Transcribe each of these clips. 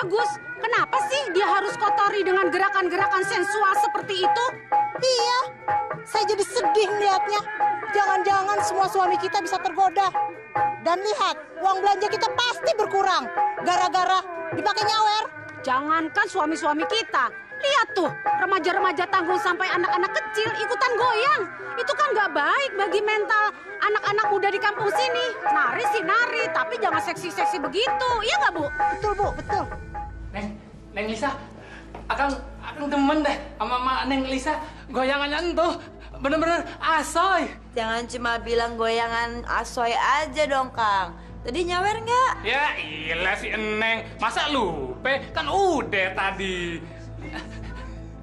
bagus. Kenapa sih dia harus kotori dengan gerakan-gerakan sensual seperti itu? Iya, saya jadi sedih melihatnya. Jangan-jangan semua suami kita bisa tergoda. Dan lihat, uang belanja kita pasti berkurang. Gara-gara dipakai nyawer. Jangankan suami-suami kita. Lihat tuh, remaja-remaja tanggung sampai anak-anak kecil ikutan goyang. Itu kan nggak baik bagi mental anak-anak muda di kampung sini. Nari sih nari, tapi jangan seksi-seksi begitu. Iya nggak, Bu? Betul, Bu, betul. Neng, Lisa, akang, akang demen deh sama Mak Neng Lisa. Goyangannya tuh bener-bener asoy. Jangan cuma bilang goyangan asoy aja dong, Kang. Tadi nyawer nggak? Ya ilah si Neng, masa lupa? Kan udah tadi.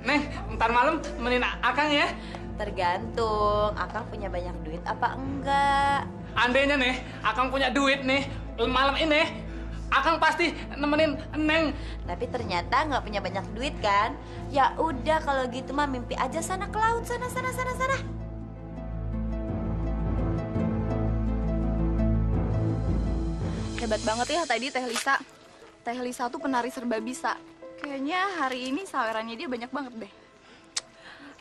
Neng, ntar malam temenin akang ya. Tergantung, Akang punya banyak duit apa enggak? Andainya nih, akang punya duit nih, malam ini, akang pasti nemenin Neng. Tapi ternyata nggak punya banyak duit kan? Ya udah kalau gitu mah mimpi aja sana ke laut sana sana sana sana. Hebat banget ya tadi Teh Lisa. Teh Lisa tuh penari serba bisa. Kayaknya hari ini sawerannya dia banyak banget deh.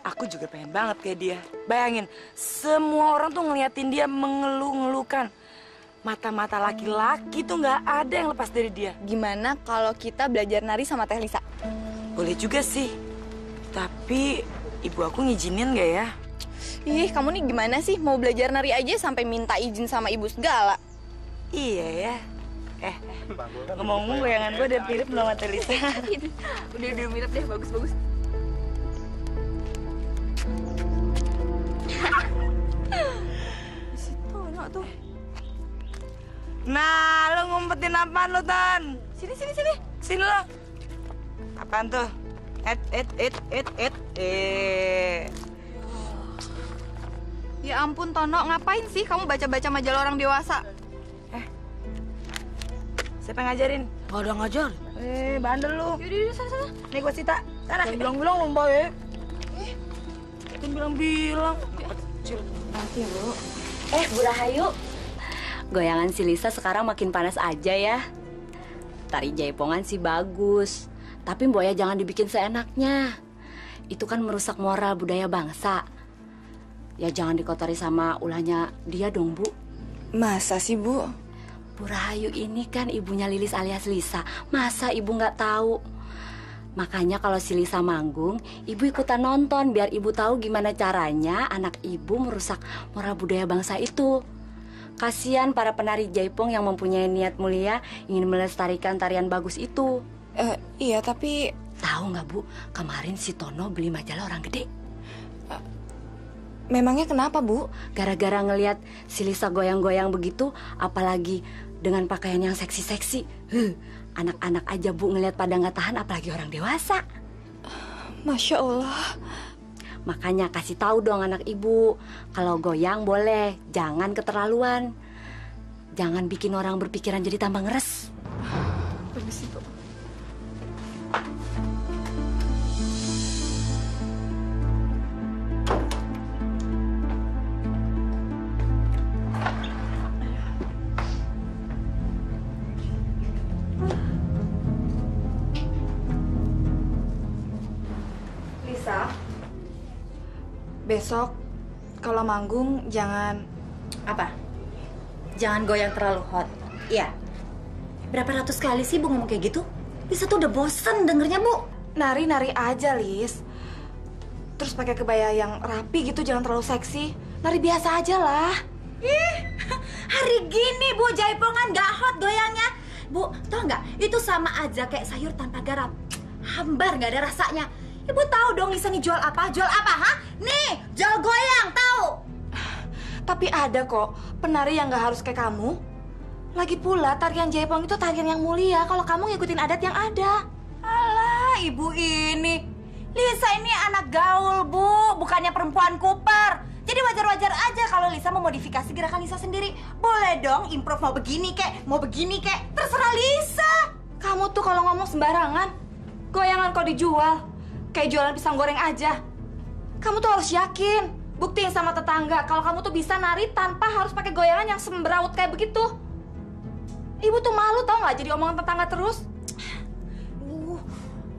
Aku juga pengen banget kayak dia. Bayangin, semua orang tuh ngeliatin dia mengeluh-ngeluhkan. Mata-mata laki-laki tuh nggak ada yang lepas dari dia. Gimana kalau kita belajar nari sama Teh Lisa? Boleh juga sih. Tapi ibu aku ngizinin nggak ya? Ih, kamu nih gimana sih? Mau belajar nari aja sampai minta izin sama ibu segala. Iya ya. Eh, ngomong-ngomong goyangan gue udah mirip sama Teh Lisa. udah udah mirip deh, bagus-bagus. Nah, lo ngumpetin apaan lo, Tan? Sini, sini, sini. Sini lo. Apaan tuh? Et, et, et, et, et, eh. Ya ampun, Tono. Ngapain sih kamu baca-baca majalah orang dewasa? Siapa yang ngajarin? Gak ada ngajar. Eh, bandel lu. Yaudah, yaudah, sana, sana. Nih gua Sita. Sana. Jangan bilang-bilang lomba ya. Kan bilang-bilang. Eh, Bu Rahayu. Goyangan si Lisa sekarang makin panas aja ya. Tari jaipongan sih bagus. Tapi Mboya jangan dibikin seenaknya. Itu kan merusak moral budaya bangsa. Ya jangan dikotori sama ulahnya dia dong, Bu. Masa sih, Bu? Bu Rahayu ini kan ibunya Lilis alias Lisa. Masa ibu nggak tahu? Makanya kalau si Lisa manggung, ibu ikutan nonton biar ibu tahu gimana caranya anak ibu merusak moral budaya bangsa itu. Kasihan para penari jaipong yang mempunyai niat mulia ingin melestarikan tarian bagus itu. Eh, iya, tapi Tahu nggak bu, kemarin si Tono beli majalah orang gede. memangnya kenapa, Bu? Gara-gara ngelihat si Lisa goyang-goyang begitu, apalagi dengan pakaian yang seksi-seksi. Huh, anak-anak aja bu ngelihat pada nggak tahan, apalagi orang dewasa. Masya Allah. Makanya kasih tahu dong anak ibu, kalau goyang boleh, jangan keterlaluan. Jangan bikin orang berpikiran jadi tambah ngeres. Bagus itu. Besok kalau manggung jangan Apa? Jangan goyang terlalu hot. Iya. Berapa ratus kali sih Bu ngomong kayak gitu? Lisa tuh udah bosen dengernya Bu. nari-nari aja, Lis. Terus pakai kebaya yang rapi gitu, jangan terlalu seksi. Nari biasa aja lah. Ih, hari gini Bu jaipongan gak hot goyangnya. Bu, tau nggak? Itu sama aja kayak sayur tanpa garam. Hambar nggak ada rasanya. Ibu tahu dong Lisa nih jual apa? Jual apa, ha? Nih, jual goyang, tahu? Tapi ada kok penari yang gak harus kayak kamu. Lagi pula tarian jaipong itu tarian yang mulia kalau kamu ngikutin adat yang ada. Alah, ibu ini. Lisa ini anak gaul, Bu, bukannya perempuan Cooper. Jadi wajar-wajar aja kalau Lisa memodifikasi gerakan Lisa sendiri. Boleh dong improve mau begini kek, mau begini kek. Terserah Lisa. Kamu tuh kalau ngomong sembarangan. Goyangan kok dijual. Kayak jualan pisang goreng aja. Kamu tuh harus yakin. Buktiin sama tetangga kalau kamu tuh bisa nari tanpa harus pakai goyangan yang sembraut kayak begitu. Ibu tuh malu tau nggak jadi omongan tetangga terus. Uh,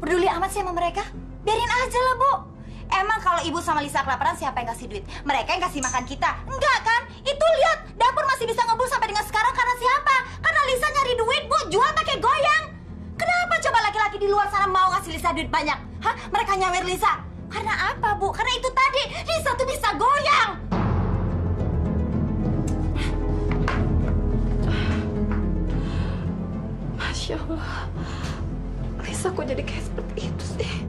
peduli amat sih sama mereka? Biarin aja lah, Bu. Emang kalau ibu sama Lisa kelaparan siapa yang kasih duit? Mereka yang kasih makan kita. Enggak kan? Itu lihat, dapur masih bisa ngebul sampai dengan sekarang karena siapa? Karena Lisa nyari duit, Bu, jual pakai goyang. Kenapa coba laki-laki di luar sana mau ngasih Lisa duit banyak? Hah? Mereka nyawer Lisa. Karena apa, Bu? Karena itu tadi, Lisa tuh bisa goyang. Masya Allah. Lisa kok jadi kayak seperti itu sih?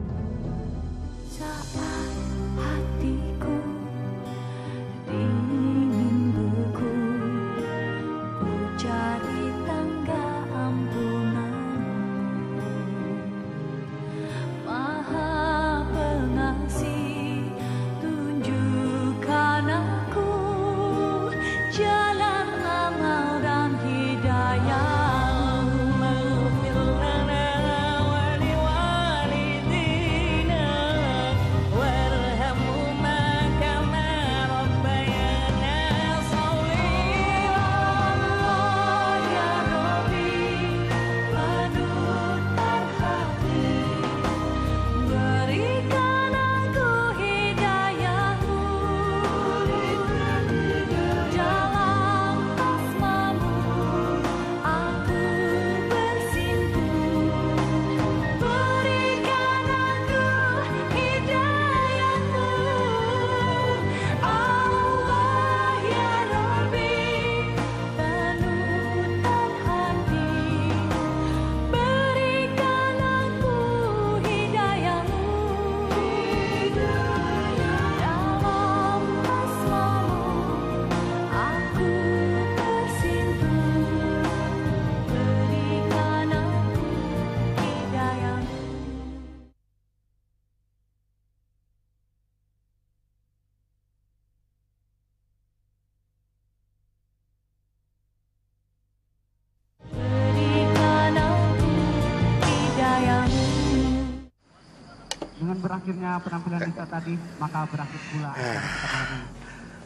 Berakhirnya penampilan Lisa tadi, maka berakhir pula.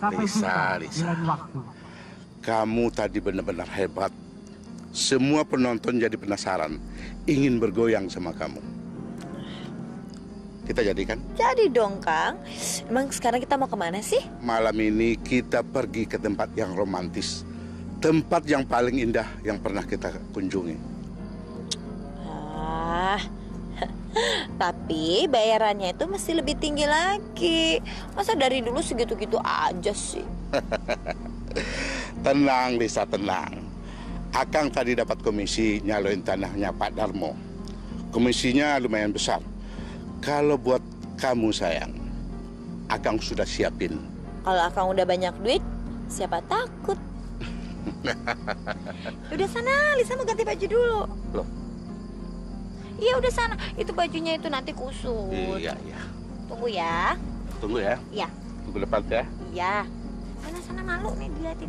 Sampai Lisa, Lisa. waktu. Kamu tadi benar-benar hebat. Semua penonton jadi penasaran, ingin bergoyang sama kamu. Kita jadikan Jadi dong, Kang. Emang sekarang kita mau ke mana sih? malam ini kita pergi ke tempat yang romantis, tempat yang paling indah yang pernah kita kunjungi. Ah, tapi bayarannya itu mesti lebih tinggi lagi. Masa dari dulu segitu-gitu aja sih? Tenang, Lisa, tenang. Akang tadi dapat komisi nyaloin tanahnya Pak Darmo. Komisinya lumayan besar. Kalau buat kamu sayang, Akang sudah siapin. Kalau Akang udah banyak duit, siapa takut? udah sana, Lisa mau ganti baju dulu. Loh? Iya udah sana, itu bajunya itu nanti kusut. Iya, iya. Tunggu ya. Tunggu ya. Iya, Tunggu depan ya. iya. Sana sana malu nih diliatin.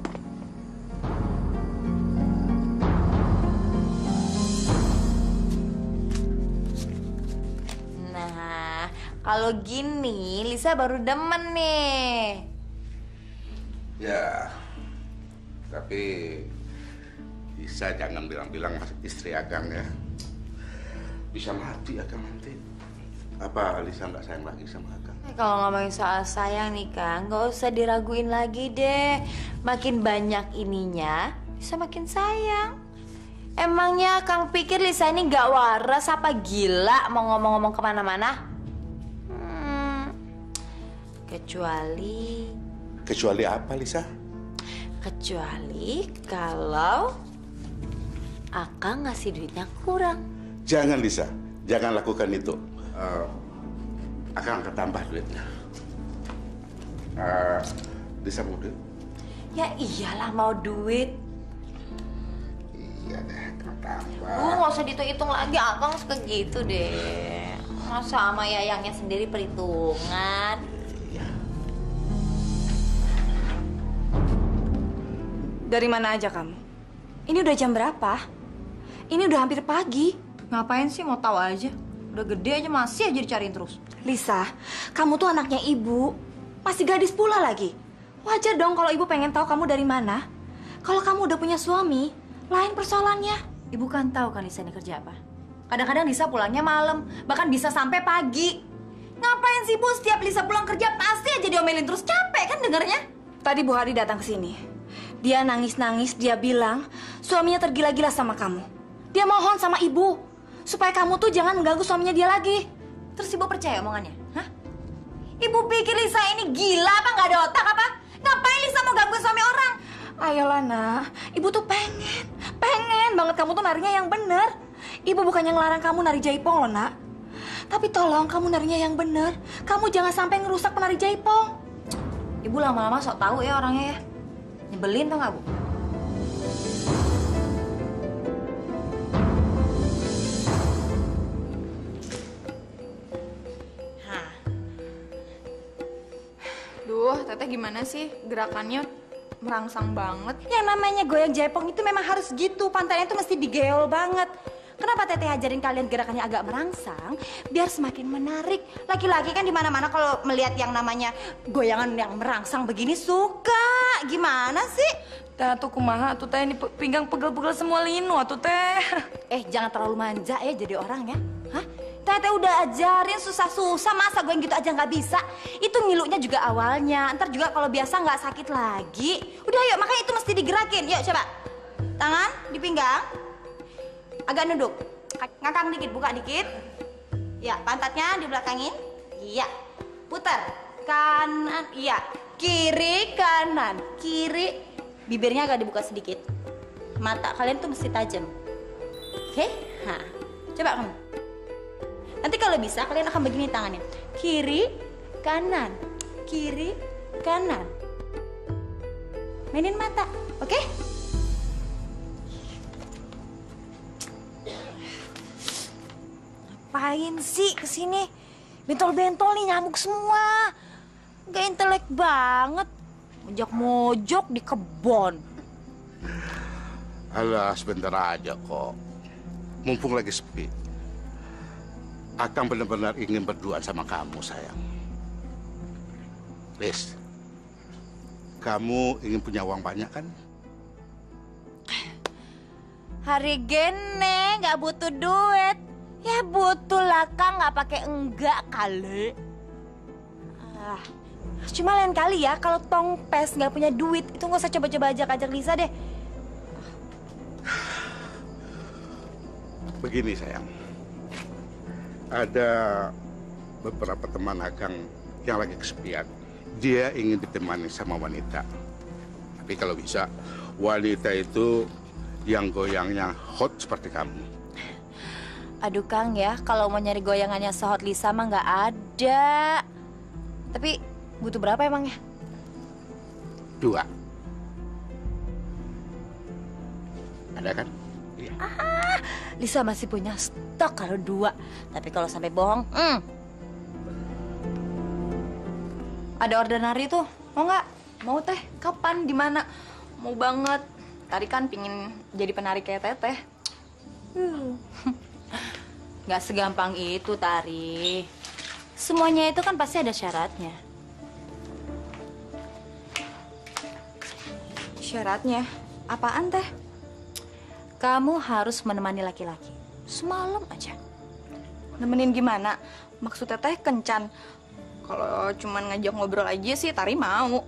Nah, kalau gini Lisa baru demen nih. Ya, tapi bisa jangan bilang-bilang istri Akang ya. Bisa mati Akang nanti. Apa Alisa nggak sayang lagi sama Akang? Eh, Kalau ngomongin soal sayang nih Kang, nggak usah diraguin lagi deh. Makin banyak ininya, bisa makin sayang. Emangnya Kang pikir Lisa ini nggak waras apa gila mau ngomong-ngomong ke mana-mana? Hmm, kecuali, Kecuali apa Lisa? kecuali kalau Akang ngasih duitnya kurang. Jangan Lisa, jangan lakukan itu. Eh, Akang akan tambah duitnya. Eh, Lisa mau duit? Ya iyalah mau duit. Iya deh, akan tambah. Bu, nggak usah dihitung-hitung lagi, Akang suka gitu deh. Masa sama yayangnya sendiri perhitungan? Dari mana aja kamu? Ini udah jam berapa? Ini udah hampir pagi. Ngapain sih mau tahu aja? Udah gede aja masih aja dicariin terus. Lisa, kamu tuh anaknya ibu. Masih gadis pula lagi. Wajar dong kalau ibu pengen tahu kamu dari mana. Kalau kamu udah punya suami, lain persoalannya. Ibu kan tahu kan Lisa ini kerja apa. Kadang-kadang Lisa pulangnya malam, bahkan bisa sampai pagi. Ngapain sih Bu setiap Lisa pulang kerja pasti aja diomelin terus capek kan dengernya? Tadi Bu Hari datang ke sini. Dia nangis-nangis, dia bilang suaminya tergila-gila sama kamu. Dia mohon sama ibu supaya kamu tuh jangan mengganggu suaminya dia lagi. Terus Ibu percaya omongannya? Hah? Ibu pikir Lisa ini gila apa nggak ada otak apa? Ngapain Lisa mau gangguin suami orang? Ayolah nak, ibu tuh pengen, pengen banget kamu tuh narinya yang bener. Ibu bukannya ngelarang kamu nari jaipong loh nak. Tapi tolong kamu narinya yang bener. Kamu jangan sampai ngerusak penari jaipong. Ibu lama-lama sok tahu ya orangnya ya. Nyebelin tau nggak Bu? Duh, teteh gimana sih? Gerakannya merangsang banget. Yang namanya goyang jaipong itu memang harus gitu. Pantainya itu mesti digeol banget. Kenapa Teteh ajarin kalian gerakannya agak merangsang? Biar semakin menarik. Laki-laki kan di mana-mana kalau melihat yang namanya goyangan yang merangsang begini suka. Gimana sih? Teh tuh kumaha tuh teh ini pinggang pegel-pegel semua linu atuh teh. Eh, jangan terlalu manja ya jadi orang ya. Hah? Teteh udah ajarin susah-susah, masa gue gitu aja nggak bisa? Itu ngilunya juga awalnya, ntar juga kalau biasa nggak sakit lagi. Udah yuk, makanya itu mesti digerakin. Yuk coba, tangan di pinggang, agak nunduk, ngakang dikit, buka dikit. Ya, pantatnya dibelakangin. Iya, putar kanan, iya, kiri kanan, kiri. Bibirnya agak dibuka sedikit. Mata kalian tuh mesti tajam. Oke, nah, coba kamu. Nanti kalau bisa kalian akan begini tangannya. Kiri, kanan, kiri, kanan. Mainin mata, oke? Ngapain sih ke sini? Bentol-bentol nih nyamuk semua. Gak intelek banget. Mojok-mojok di kebon. Alah, sebentar aja kok. Mumpung lagi sepi. Akang benar-benar ingin berdua sama kamu, sayang. Liz, kamu ingin punya uang banyak kan? Hari gene nggak butuh duit. Ya butuh lah kang nggak pakai enggak kali. Ah, cuma lain kali ya kalau tongpes nggak punya duit itu nggak usah coba-coba ajak-ajak Lisa deh. Begini, sayang. Ada beberapa teman Akang yang lagi kesepian. Dia ingin ditemani sama wanita. Tapi kalau bisa, wanita itu yang goyangnya hot seperti kamu. Aduh Kang ya, kalau mau nyari goyangannya sehot Lisa mah nggak ada. Tapi butuh berapa emangnya? Dua. Ada kan? Ah, Lisa masih punya stok kalau dua. Tapi kalau sampai bohong, hmm. Ada ordinary tuh, mau nggak? Mau teh? Kapan? Di mana? Mau banget. Tadi kan pingin jadi penari kayak teteh. Hmm. Nggak segampang itu, Tari. Semuanya itu kan pasti ada syaratnya. Syaratnya apaan teh? Kamu harus menemani laki-laki. Semalam aja. Nemenin gimana? Maksud teteh kencan. Kalau cuman ngajak ngobrol aja sih Tari mau.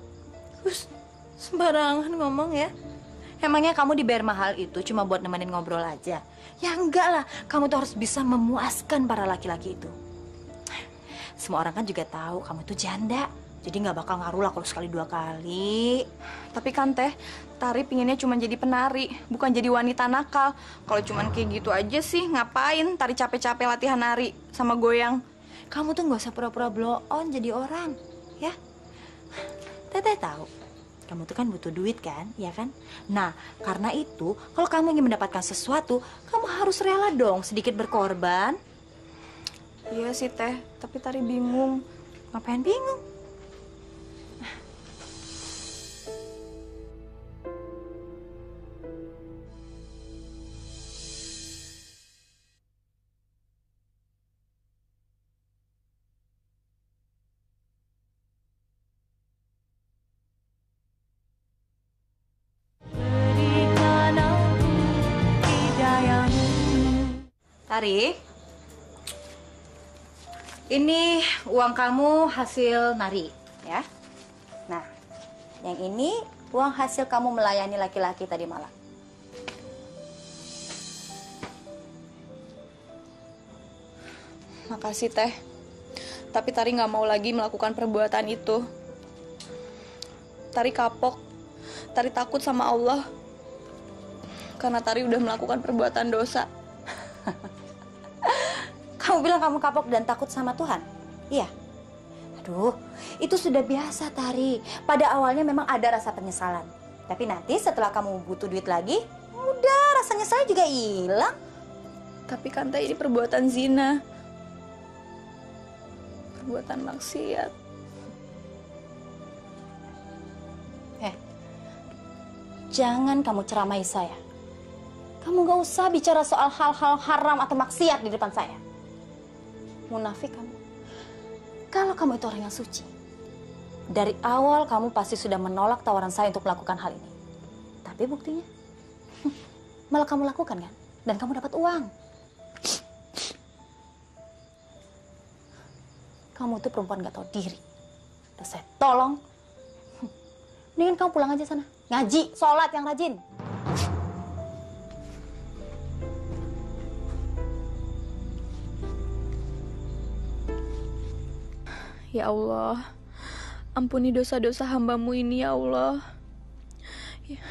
Terus sembarangan ngomong ya. Emangnya kamu dibayar mahal itu cuma buat nemenin ngobrol aja? Ya enggak lah, kamu tuh harus bisa memuaskan para laki-laki itu. Semua orang kan juga tahu kamu tuh janda. Jadi nggak bakal ngaruh lah kalau sekali dua kali. Tapi kan teh, Tari pinginnya cuma jadi penari, bukan jadi wanita nakal. Kalau cuman kayak gitu aja sih, ngapain Tari capek-capek latihan nari sama goyang? Kamu tuh nggak usah pura-pura blow on jadi orang, ya? Teteh tahu, kamu tuh kan butuh duit kan, ya kan? Nah, karena itu, kalau kamu ingin mendapatkan sesuatu, kamu harus rela dong sedikit berkorban. Iya sih teh, tapi Tari bingung. Ngapain bingung? Tari, ini uang kamu hasil nari, ya. Nah, yang ini uang hasil kamu melayani laki-laki tadi malam. Makasih teh. Tapi Tari nggak mau lagi melakukan perbuatan itu. Tari kapok. Tari takut sama Allah. Karena Tari udah melakukan perbuatan dosa. Kamu bilang kamu kapok dan takut sama Tuhan? Iya. Aduh, itu sudah biasa, Tari. Pada awalnya memang ada rasa penyesalan. Tapi nanti setelah kamu butuh duit lagi, udah rasanya saya juga hilang. Tapi kan teh ini perbuatan zina. Perbuatan maksiat. Eh, jangan kamu ceramai saya. Kamu gak usah bicara soal hal-hal haram atau maksiat di depan saya. Munafik kamu. Kalau kamu itu orang yang suci, dari awal kamu pasti sudah menolak tawaran saya untuk melakukan hal ini. Tapi buktinya, malah kamu lakukan kan? Dan kamu dapat uang. Kamu tuh perempuan gak tahu diri. Udah saya tolong. Mendingan kamu pulang aja sana. Ngaji, sholat yang rajin. Ya Allah, ampuni dosa-dosa hambamu ini ya Allah. Ya,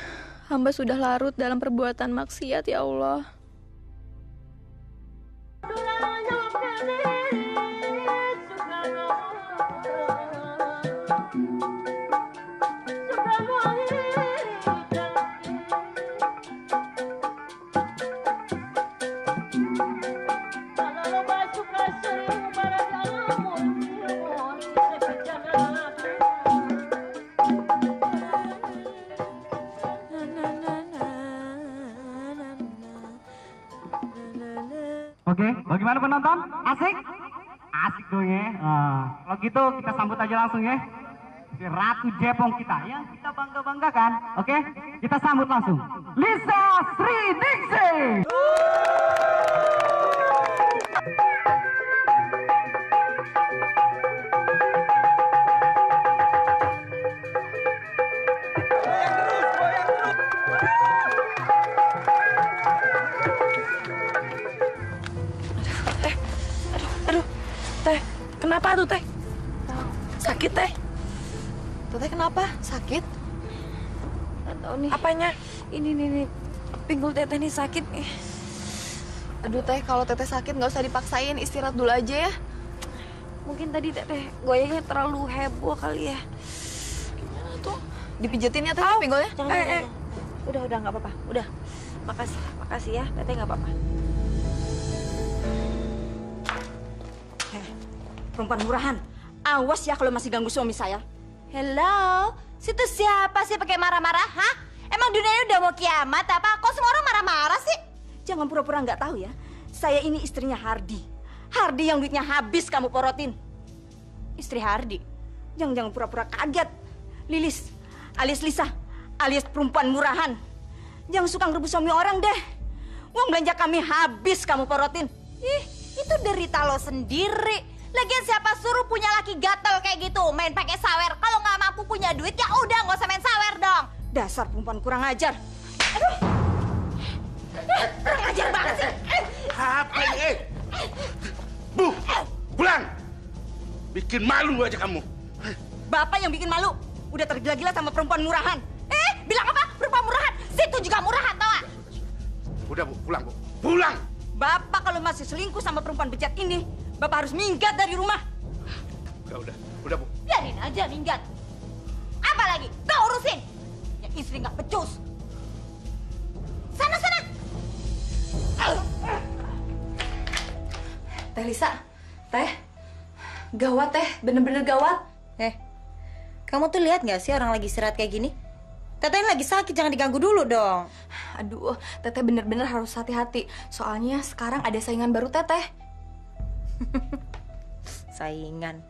hamba sudah larut dalam perbuatan maksiat ya Allah. Bagaimana penonton? Asik? Asik dong ya. Nah, kalau gitu kita sambut aja langsung ya. Si Ratu Jepong kita yang kita bangga-banggakan. Oke, kita sambut langsung. Lisa Sri Ningsih. Kenapa tuh teh? Sakit teh? Teteh kenapa? Sakit? Tahu nih. Apanya? Ini nih nih. Pinggul teteh nih sakit nih. Aduh teh, kalau teteh sakit nggak usah dipaksain, istirahat dulu aja ya. Mungkin tadi teteh goyangnya terlalu heboh kali ya. Gimana tuh? Dipijetin ya teh Au, pinggulnya? Jangan, Eh, jangan, eh. jangan. Udah, udah nggak apa-apa. Udah. Makasih, makasih ya. Teteh nggak apa-apa. Perempuan murahan. Awas ya kalau masih ganggu suami saya. Hello, situ siapa sih pakai marah-marah? Hah? Emang dunia ini udah mau kiamat apa? Kok semua orang marah-marah sih? Jangan pura-pura nggak tahu ya. Saya ini istrinya Hardi. Hardi yang duitnya habis kamu porotin. Istri Hardi. Jangan-jangan pura-pura kaget. Lilis, alias Lisa, alias perempuan murahan. Jangan suka ngerebut suami orang deh. Uang belanja kami habis kamu porotin. Ih, itu derita lo sendiri. Lagian siapa suruh punya laki gatel kayak gitu, main pakai sawer. Kalau nggak mampu punya duit, ya udah nggak usah main sawer dong. Dasar perempuan kurang ajar. Aduh, kurang ajar banget sih. Apa ini? Eh? Bu, pulang. Bikin malu aja kamu. Bapak yang bikin malu. Udah tergila-gila sama perempuan murahan. Eh, bilang apa? Perempuan murahan. Situ juga murahan, tau gak? Udah bu, pulang bu. Pulang. Bapak kalau masih selingkuh sama perempuan bejat ini, Bapak harus minggat dari rumah. Udah, udah, udah bu. Biarin aja minggat. Apa lagi? Kau urusin. Ya istri nggak becus. Sana, sana. Teh Lisa, Teh, gawat teh, bener-bener gawat. Eh, kamu tuh lihat nggak sih orang lagi istirahat kayak gini? Teteh lagi sakit, jangan diganggu dulu dong. Aduh, Teteh bener-bener harus hati-hati. Soalnya sekarang ada saingan baru Teteh. Saingan.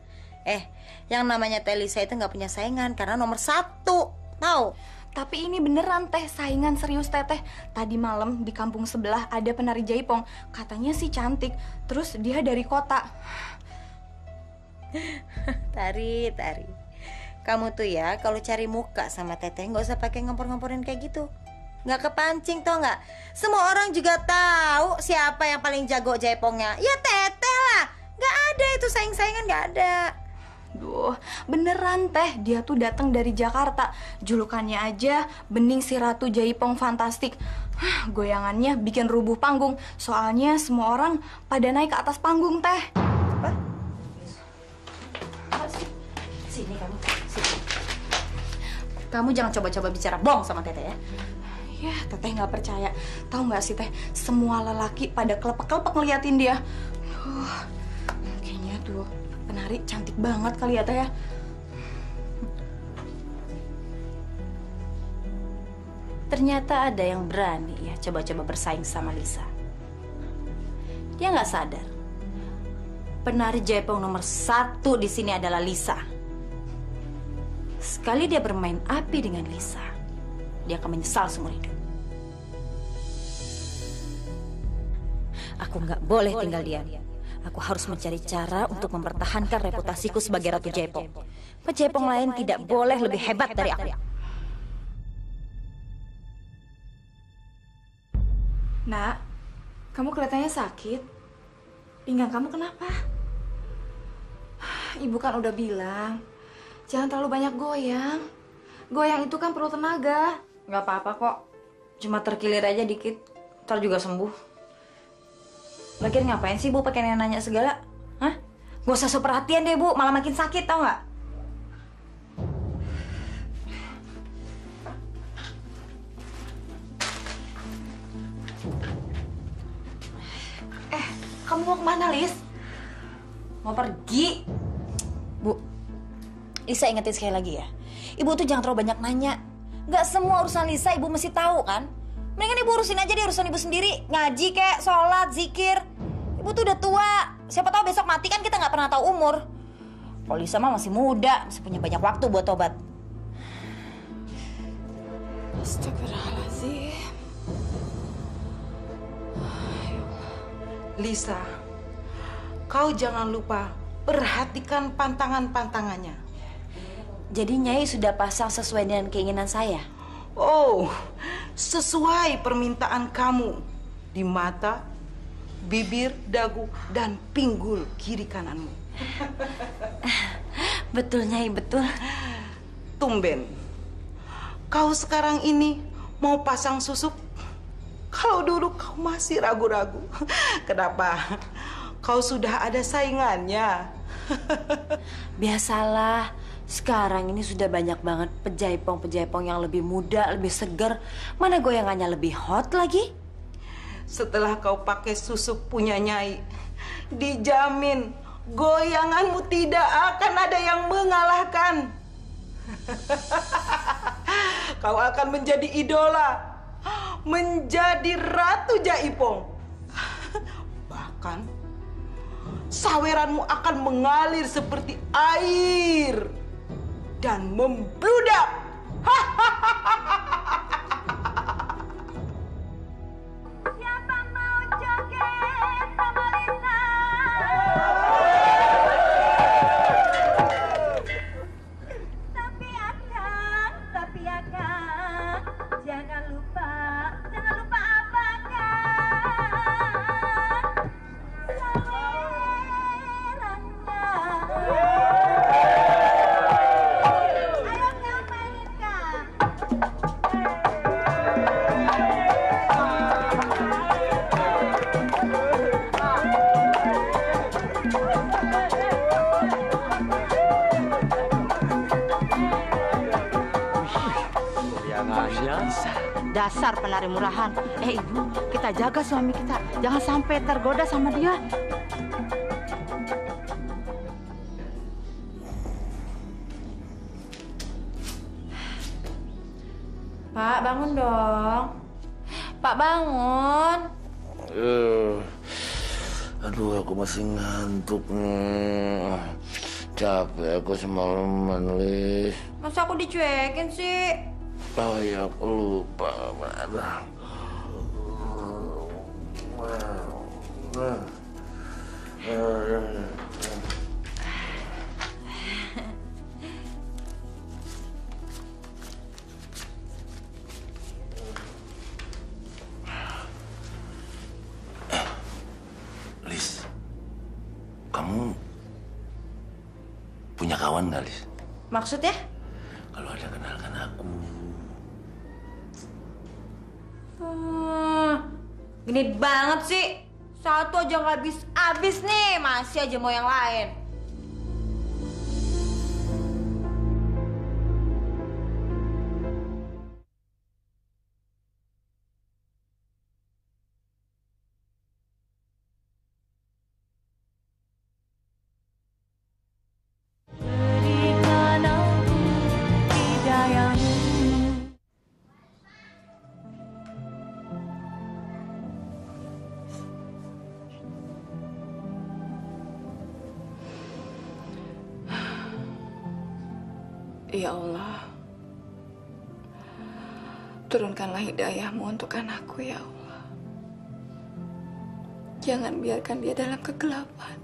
Eh, yang namanya Telisa itu nggak punya saingan karena nomor satu. Tahu? Tapi ini beneran teh, saingan serius teteh. Tadi malam di kampung sebelah ada penari jaipong. Katanya sih cantik. Terus dia dari kota. Tari, tari. Kamu tuh ya kalau cari muka sama teteh nggak usah pakai ngompor-ngomporin kayak gitu. Nggak kepancing tau nggak? Semua orang juga tahu siapa yang paling jago jaipongnya. Ya teteh lah. Nggak ada itu saing-saingan nggak ada. Duh, beneran teh, dia tuh datang dari Jakarta. Julukannya aja Bening si Ratu Jaipong Fantastik. Hah, goyangannya bikin rubuh panggung. Soalnya semua orang pada naik ke atas panggung teh. Sini kamu, sini. Kamu jangan coba-coba bicara bohong sama teteh ya. Ya, teteh nggak percaya. Tahu nggak sih teh, semua lelaki pada kelepek-kelepek ngeliatin dia. Duh, kayaknya tuh penari cantik banget kali ya teh ya. Ternyata ada yang berani ya coba-coba bersaing sama Lisa. Dia nggak sadar. Penari Jaipong nomor satu di sini adalah Lisa. Sekali dia bermain api dengan Lisa, dia akan menyesal seumur hidup. Aku nggak boleh tinggal diam. Aku harus mencari cara untuk mempertahankan reputasiku sebagai Ratu Jaipong. Pejaipong lain tidak boleh lebih hebat dari aku. Nak, kamu kelihatannya sakit. Pinggang kamu kenapa? Ibu kan udah bilang, jangan terlalu banyak goyang. Goyang itu kan perlu tenaga. Gak apa-apa kok. Cuma terkilir aja dikit. Ntar juga sembuh. Lagian ngapain sih Bu pakai nanya segala? Hah? Gak usah so perhatian deh Bu, malah makin sakit tau nggak? Eh, kamu mau ke mana, Lis? Mau pergi? Bu, Lisa ingetin sekali lagi ya. Ibu tuh jangan terlalu banyak nanya. Gak semua urusan Lisa ibu mesti tahu kan? Mendingan ibu urusin aja deh urusan ibu sendiri. Ngaji kek, sholat, zikir. Ibu tuh udah tua. Siapa tahu besok mati kan kita nggak pernah tahu umur. Kalau Lisa mah masih muda, masih punya banyak waktu buat tobat. Astagfirullahaladzim. Lisa, kau jangan lupa perhatikan pantangan-pantangannya. Jadi Nyai sudah pasang sesuai dengan keinginan saya. Oh, sesuai permintaan kamu di mata, bibir, dagu, dan pinggul kiri kananmu. betul Nyai, betul. Tumben. Kau sekarang ini mau pasang susuk? Kalau dulu kau masih ragu-ragu. Kenapa? Kau sudah ada saingannya. Biasalah, sekarang ini sudah banyak banget pejaipong-pejaipong yang lebih muda, lebih segar. Mana goyangannya lebih hot lagi? Setelah kau pakai susuk punya Nyai, dijamin goyanganmu tidak akan ada yang mengalahkan. kau akan menjadi idola, menjadi ratu Jaipong. Bahkan saweranmu akan mengalir seperti air dan membludak. Siapa Dasar penari murahan. Eh ibu, kita jaga suami kita. Jangan sampai tergoda sama dia. Pak, bangun dong. Pak, bangun. Uh, aduh, aku masih ngantuk. Nih. Capek aku semalam, menulis Masa aku dicuekin sih? Oh ya, lupa. Aduh. Lis, kamu punya kawan nggak, Lis? Maksudnya? Hmm, genit banget sih. Satu aja nggak habis-habis nih. Masih aja mau yang lain. Turunkanlah hidayahmu untuk anakku ya Allah. Jangan biarkan dia dalam kegelapan.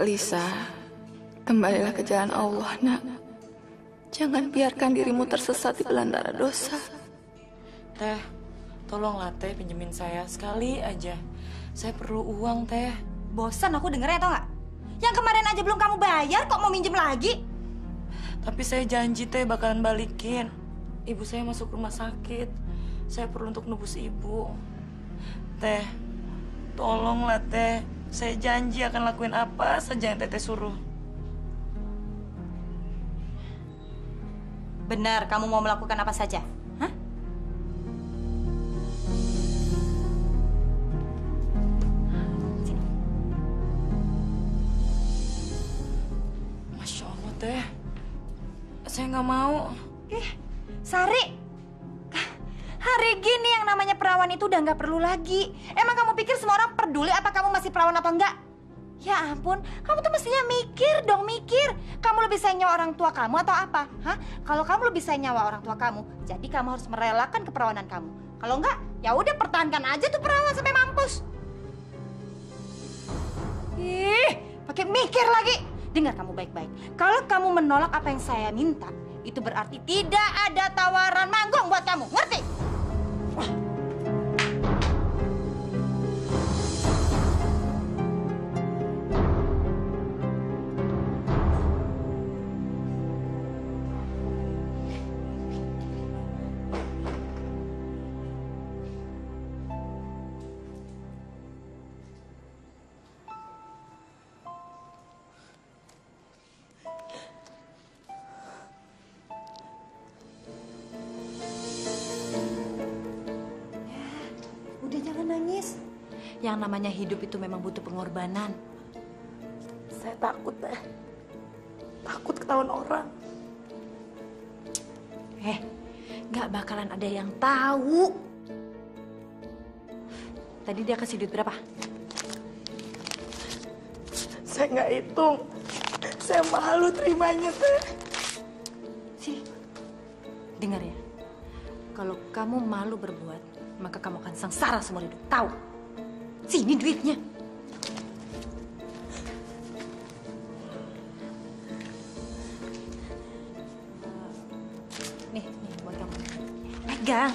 Lisa, kembalilah ke jalan Allah, nak. Jangan biarkan dirimu tersesat di belantara dosa. Teh, tolonglah teh pinjemin saya sekali aja. Saya perlu uang teh. Bosan aku dengernya tau nggak? Yang kemarin aja belum kamu bayar kok mau minjem lagi? Tapi saya janji teh bakalan balikin. Ibu saya masuk rumah sakit. Saya perlu untuk nebus ibu. Teh, tolonglah teh. Saya janji akan lakuin apa saja yang teteh suruh. Benar, kamu mau melakukan apa saja? Hah? Masya Allah teh. Saya nggak mau. Eh, Sari, hari gini yang namanya perawan itu udah nggak perlu lagi. Emang kamu pikir semua orang peduli apa kamu masih perawan atau enggak? Ya ampun, kamu tuh mestinya mikir dong, mikir. Kamu lebih sayang nyawa orang tua kamu atau apa? Hah? Kalau kamu lebih sayang nyawa orang tua kamu, jadi kamu harus merelakan keperawanan kamu. Kalau enggak, ya udah pertahankan aja tuh perawan sampai mampus. Ih, pakai mikir lagi. Dengar kamu baik-baik. Kalau kamu menolak apa yang saya minta, itu berarti tidak ada tawaran manggung buat kamu. Ngerti? Udah namanya hidup itu memang butuh pengorbanan. Saya takut, Teh. Takut ketahuan orang. Eh, nggak bakalan ada yang tahu. Tadi dia kasih duit berapa? Saya nggak hitung. Saya malu terimanya, Teh. Sini, dengar ya. Kalau kamu malu berbuat, maka kamu akan sengsara seumur hidup. Tahu? Sini duitnya. Nih, nih buat kamu. Pegang.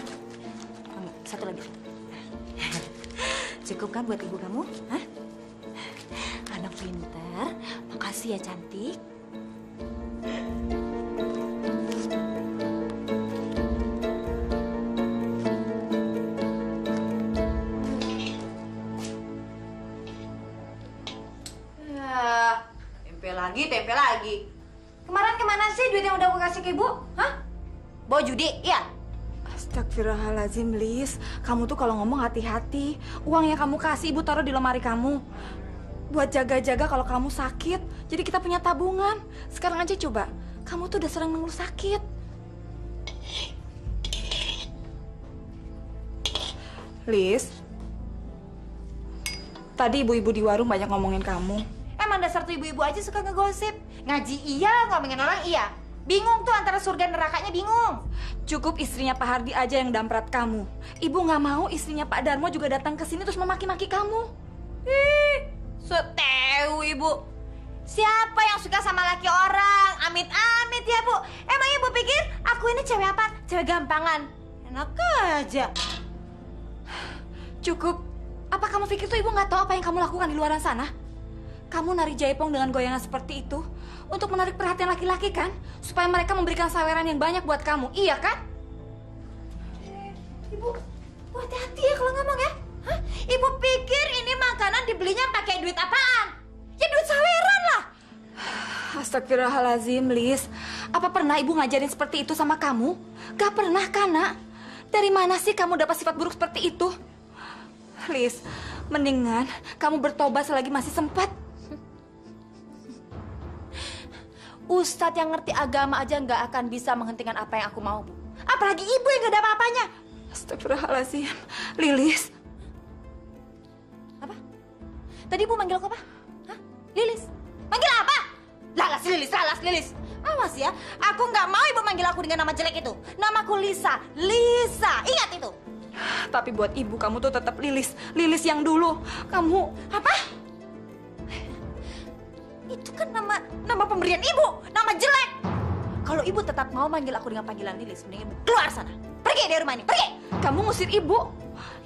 Enggak, satu lagi. Cukup kan buat ibu kamu? Hah? Anak pintar. Makasih ya cantik. Lagi. Kemarin ke mana sih duit yang udah aku kasih ke ibu? Hah? Bawa judi, iya? Astagfirullahaladzim, Lis. Kamu tuh kalau ngomong hati-hati. Uang yang kamu kasih ibu taruh di lemari kamu. Buat jaga-jaga kalau kamu sakit. Jadi kita punya tabungan. Sekarang aja coba. Kamu tuh udah sering mengeluh sakit. Lis. Tadi ibu-ibu di warung banyak ngomongin kamu. Emang dasar tuh ibu-ibu aja suka ngegosip. Ngaji iya, ngomongin orang iya. Bingung tuh antara surga nerakanya bingung. Cukup istrinya Pak Hardi aja yang damprat kamu. Ibu nggak mau istrinya Pak Darmo juga datang ke sini terus memaki-maki kamu. Ih, seteu ibu. Siapa yang suka sama laki orang? Amit-amit ya bu. Emang ibu pikir aku ini cewek apa? Cewek gampangan. Enak aja. Cukup. Apa kamu pikir tuh ibu nggak tahu apa yang kamu lakukan di luar sana? Kamu nari jaipong dengan goyangan seperti itu untuk menarik perhatian laki-laki kan? Supaya mereka memberikan saweran yang banyak buat kamu, iya kan? Ibu, bu hati-hati ya kalau ngomong ya. Hah? Ibu pikir ini makanan dibelinya pakai duit apaan? Ya duit saweran lah. Astagfirullahaladzim, Lis. Apa pernah ibu ngajarin seperti itu sama kamu? Gak pernah kan, nak? Dari mana sih kamu dapat sifat buruk seperti itu? Lis, mendingan kamu bertobat selagi masih sempat. Ustadz yang ngerti agama aja nggak akan bisa menghentikan apa yang aku mau, Bu. Apalagi ibu yang gak ada apa-apanya. Astagfirullahaladzim. Lilis. Apa? Tadi ibu manggil aku apa? Hah? Lilis? Manggil apa? Lalas Lilis, lalas Lilis. Awas ya, aku nggak mau ibu manggil aku dengan nama jelek itu. Namaku Lisa, Lisa. Ingat itu. Tapi buat ibu kamu tuh tetap Lilis. Lilis yang dulu. Kamu apa? Itu kan nama nama pemberian ibu, nama jelek. Kalau ibu tetap mau manggil aku dengan panggilan Lilis, mending ibu keluar sana. Pergi dari rumah ini, pergi. Kamu ngusir ibu?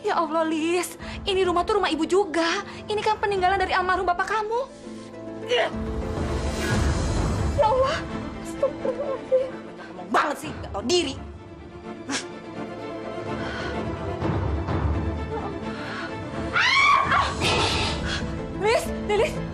Ya Allah, Lis. Ini rumah tuh rumah ibu juga. Ini kan peninggalan dari almarhum bapak kamu. Ya Allah. Astagfirullahaladzim. Banget sih, gak tau diri. Lis, Lilis.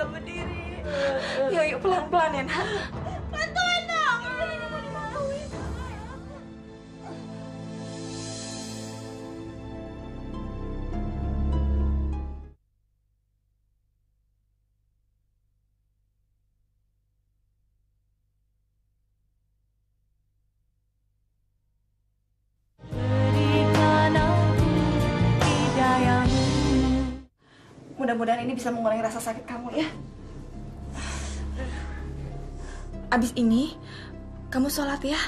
Bisa berdiri. Yuk, yuk, pelan-pelan ya, nak. Ini bisa mengurangi rasa sakit kamu ya. Abis ini, kamu sholat ya.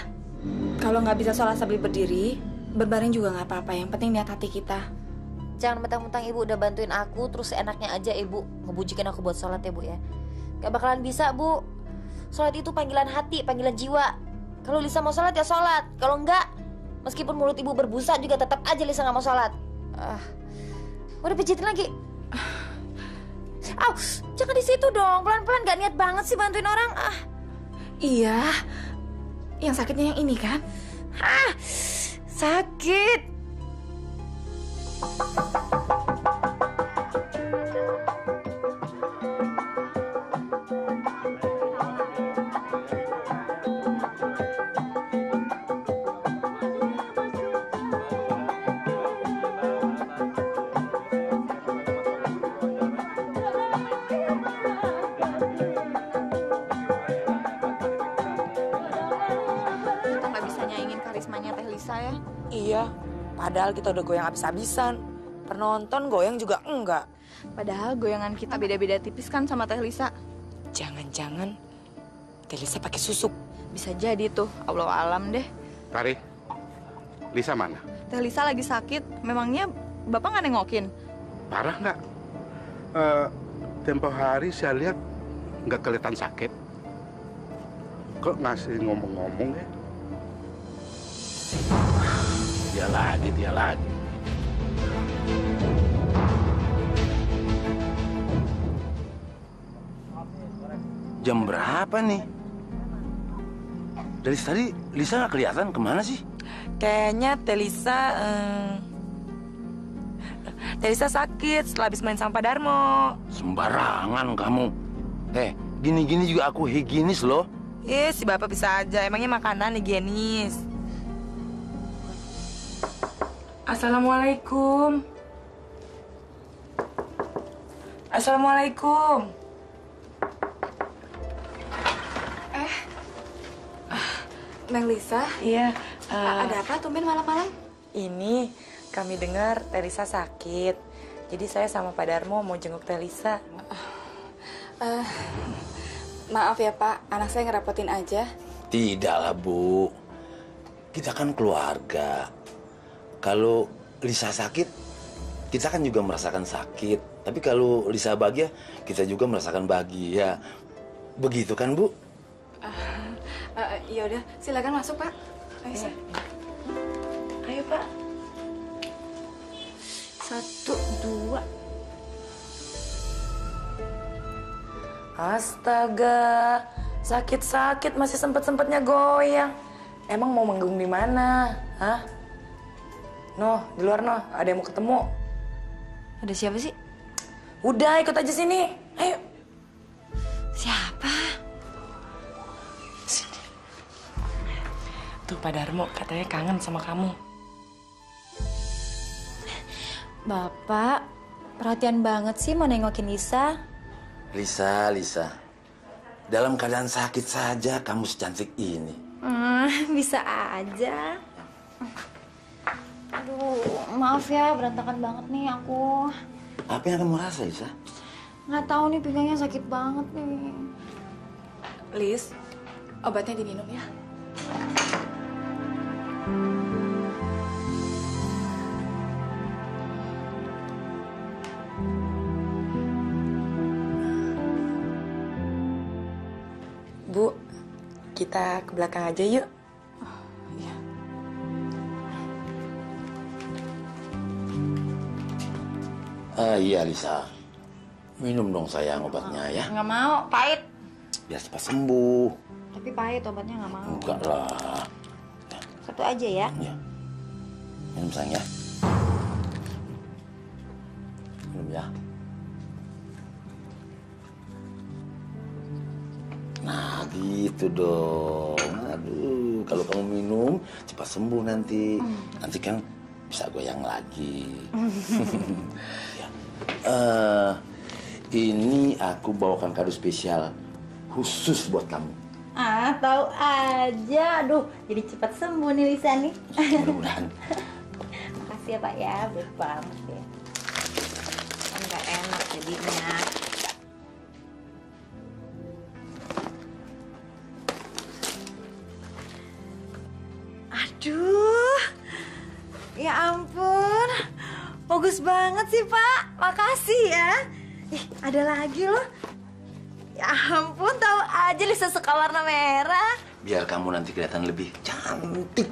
Kalau nggak bisa sholat sambil berdiri, berbaring juga nggak apa-apa. Yang penting niat hati kita. Jangan mentang-mentang ibu udah bantuin aku terus enaknya aja ibu ngebujukin aku buat sholat ya bu ya. Gak bakalan bisa bu. Sholat itu panggilan hati, panggilan jiwa. Kalau Lisa mau sholat ya sholat. Kalau enggak, meskipun mulut ibu berbusa juga tetap aja Lisa nggak mau sholat. Ah, udah pijitin lagi. Aw, jangan di situ dong. Pelan-pelan gak niat banget sih bantuin orang. Ah, Iya, yang sakitnya yang ini kan? ah, sakit. Padahal kita udah goyang habis-habisan. Penonton goyang juga enggak. Padahal goyangan kita beda-beda tipis kan sama Teh Lisa. Jangan-jangan Telisa pakai susuk. Bisa jadi tuh, Allah alam deh. Tari, Lisa mana? Teh Lisa lagi sakit, memangnya Bapak nggak nengokin? Parah nggak? Eh, tempo hari saya lihat nggak kelihatan sakit. Kok ngasih ngomong-ngomong ya? dia lagi, dia lagi. Jam berapa nih? Dari tadi Lisa nggak kelihatan ke mana sih? Kayaknya Telisa, eh, Telisa sakit setelah habis main sampah Pak Darmo. Sembarangan kamu. Eh, gini-gini juga aku higienis loh. iya eh, si bapak bisa aja. Emangnya makanan higienis? Assalamualaikum. Assalamualaikum. Neng Lisa, Iya. eh, ada apa tumben malam-malam? Ini kami dengar Telisa sakit. Jadi saya sama Pak Darmo mau jenguk Telisa. Eh, maaf ya Pak, anak saya ngerepotin aja. Tidaklah, Bu. Kita kan keluarga. Kalau Lisa sakit, kita kan juga merasakan sakit. Tapi kalau Lisa bahagia, kita juga merasakan bahagia. Begitu kan, Bu? Eh, ya udah, silakan masuk Pak. Ayo, Sir. Ayo Pak. Satu, dua. Astaga, sakit-sakit masih sempet-sempetnya goyang. Emang mau manggung di mana? Hah? Noh, di luar Noh, ada yang mau ketemu. Ada siapa sih? Udah, ikut aja sini. Ayo. Siapa? Tuh Pak Darmo katanya kangen sama kamu. Bapak, perhatian banget sih mau nengokin Lisa. Lisa, Lisa. Dalam keadaan sakit saja kamu secantik ini. Hmm, bisa aja. Aduh, maaf ya berantakan banget nih aku. Apa yang kamu rasa, Lisa? Nggak tahu nih pinggangnya sakit banget nih. Lis, obatnya diminum ya. Bu, kita ke belakang aja yuk. Ah iya, Lisa. Minum dong sayang obatnya ya. Nggak mau, pahit. Biar cepat sembuh. Tapi pahit obatnya nggak mau. Enggak lah. Satu aja ya. Minum sayang ya. Minum ya. Nah gitu dong. Aduh, kalau kamu minum cepat sembuh nanti. Nanti kan bisa goyang lagi. Eh, ini aku bawakan kado spesial khusus buat kamu. Ah, tahu aja. Aduh, jadi cepat sembuh nih Lisa nih. Mudah-mudahan. Makasih ya Pak ya, baik banget ya. Kan nggak enak jadinya. Bagus banget sih Pak. Makasih ya. Ih, ada lagi loh. Ya ampun, tahu aja Lisa suka warna merah. Biar kamu nanti kelihatan lebih cantik.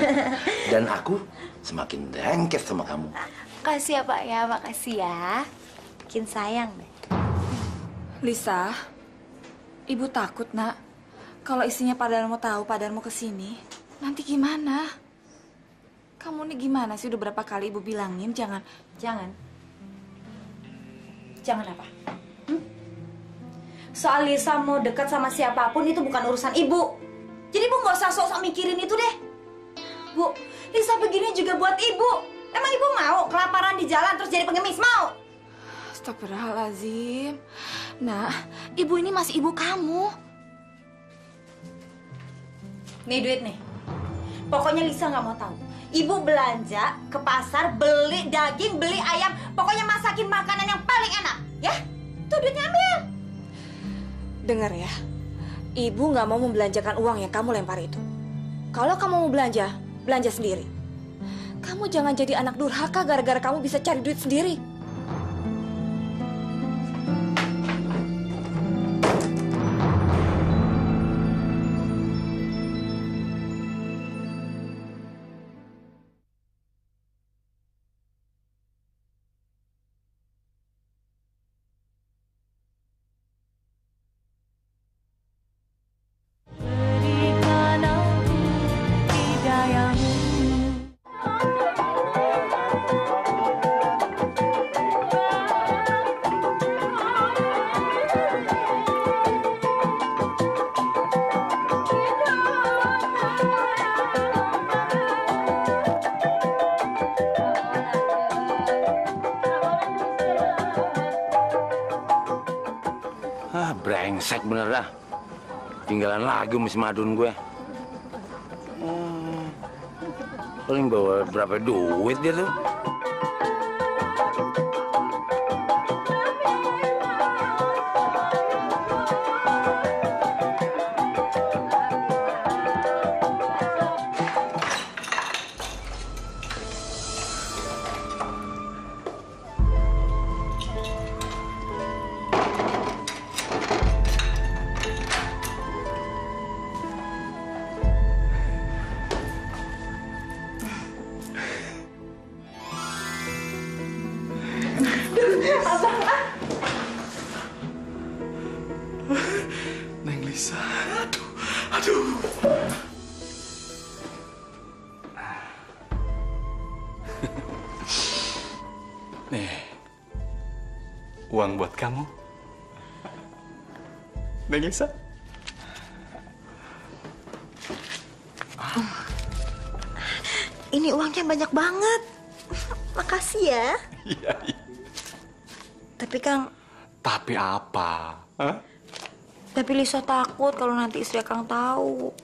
Dan aku semakin lengket sama kamu. Makasih ya Pak ya, makasih ya. Bikin sayang deh. Lisa, ibu takut nak. Kalau isinya Pak Darmo tahu Pak Darmo ke sini, nanti gimana? Kamu nih gimana sih? Udah berapa kali ibu bilangin jangan, jangan. Jangan apa? Hmm? Soal Lisa mau dekat sama siapa pun itu bukan urusan ibu. Jadi ibu nggak usah sok-sok mikirin itu deh. Bu, Lisa begini juga buat ibu. Emang ibu mau kelaparan di jalan terus jadi pengemis? Mau? Astagfirullahaladzim. Nah, ibu ini masih ibu kamu. Nih duit nih. Pokoknya Lisa nggak mau tahu. Ibu belanja ke pasar, beli daging, beli ayam. Pokoknya masakin makanan yang paling enak. Ya? Tuh duitnya ambil. Dengar ya, ibu nggak mau membelanjakan uang yang kamu lempar itu. Kalau kamu mau belanja, belanja sendiri. Kamu jangan jadi anak durhaka gara-gara kamu bisa cari duit sendiri. Lagi si Madun gue. Hmm. Paling bawa berapa duit dia tuh? Lisa takut kalau nanti istri Kang tahu.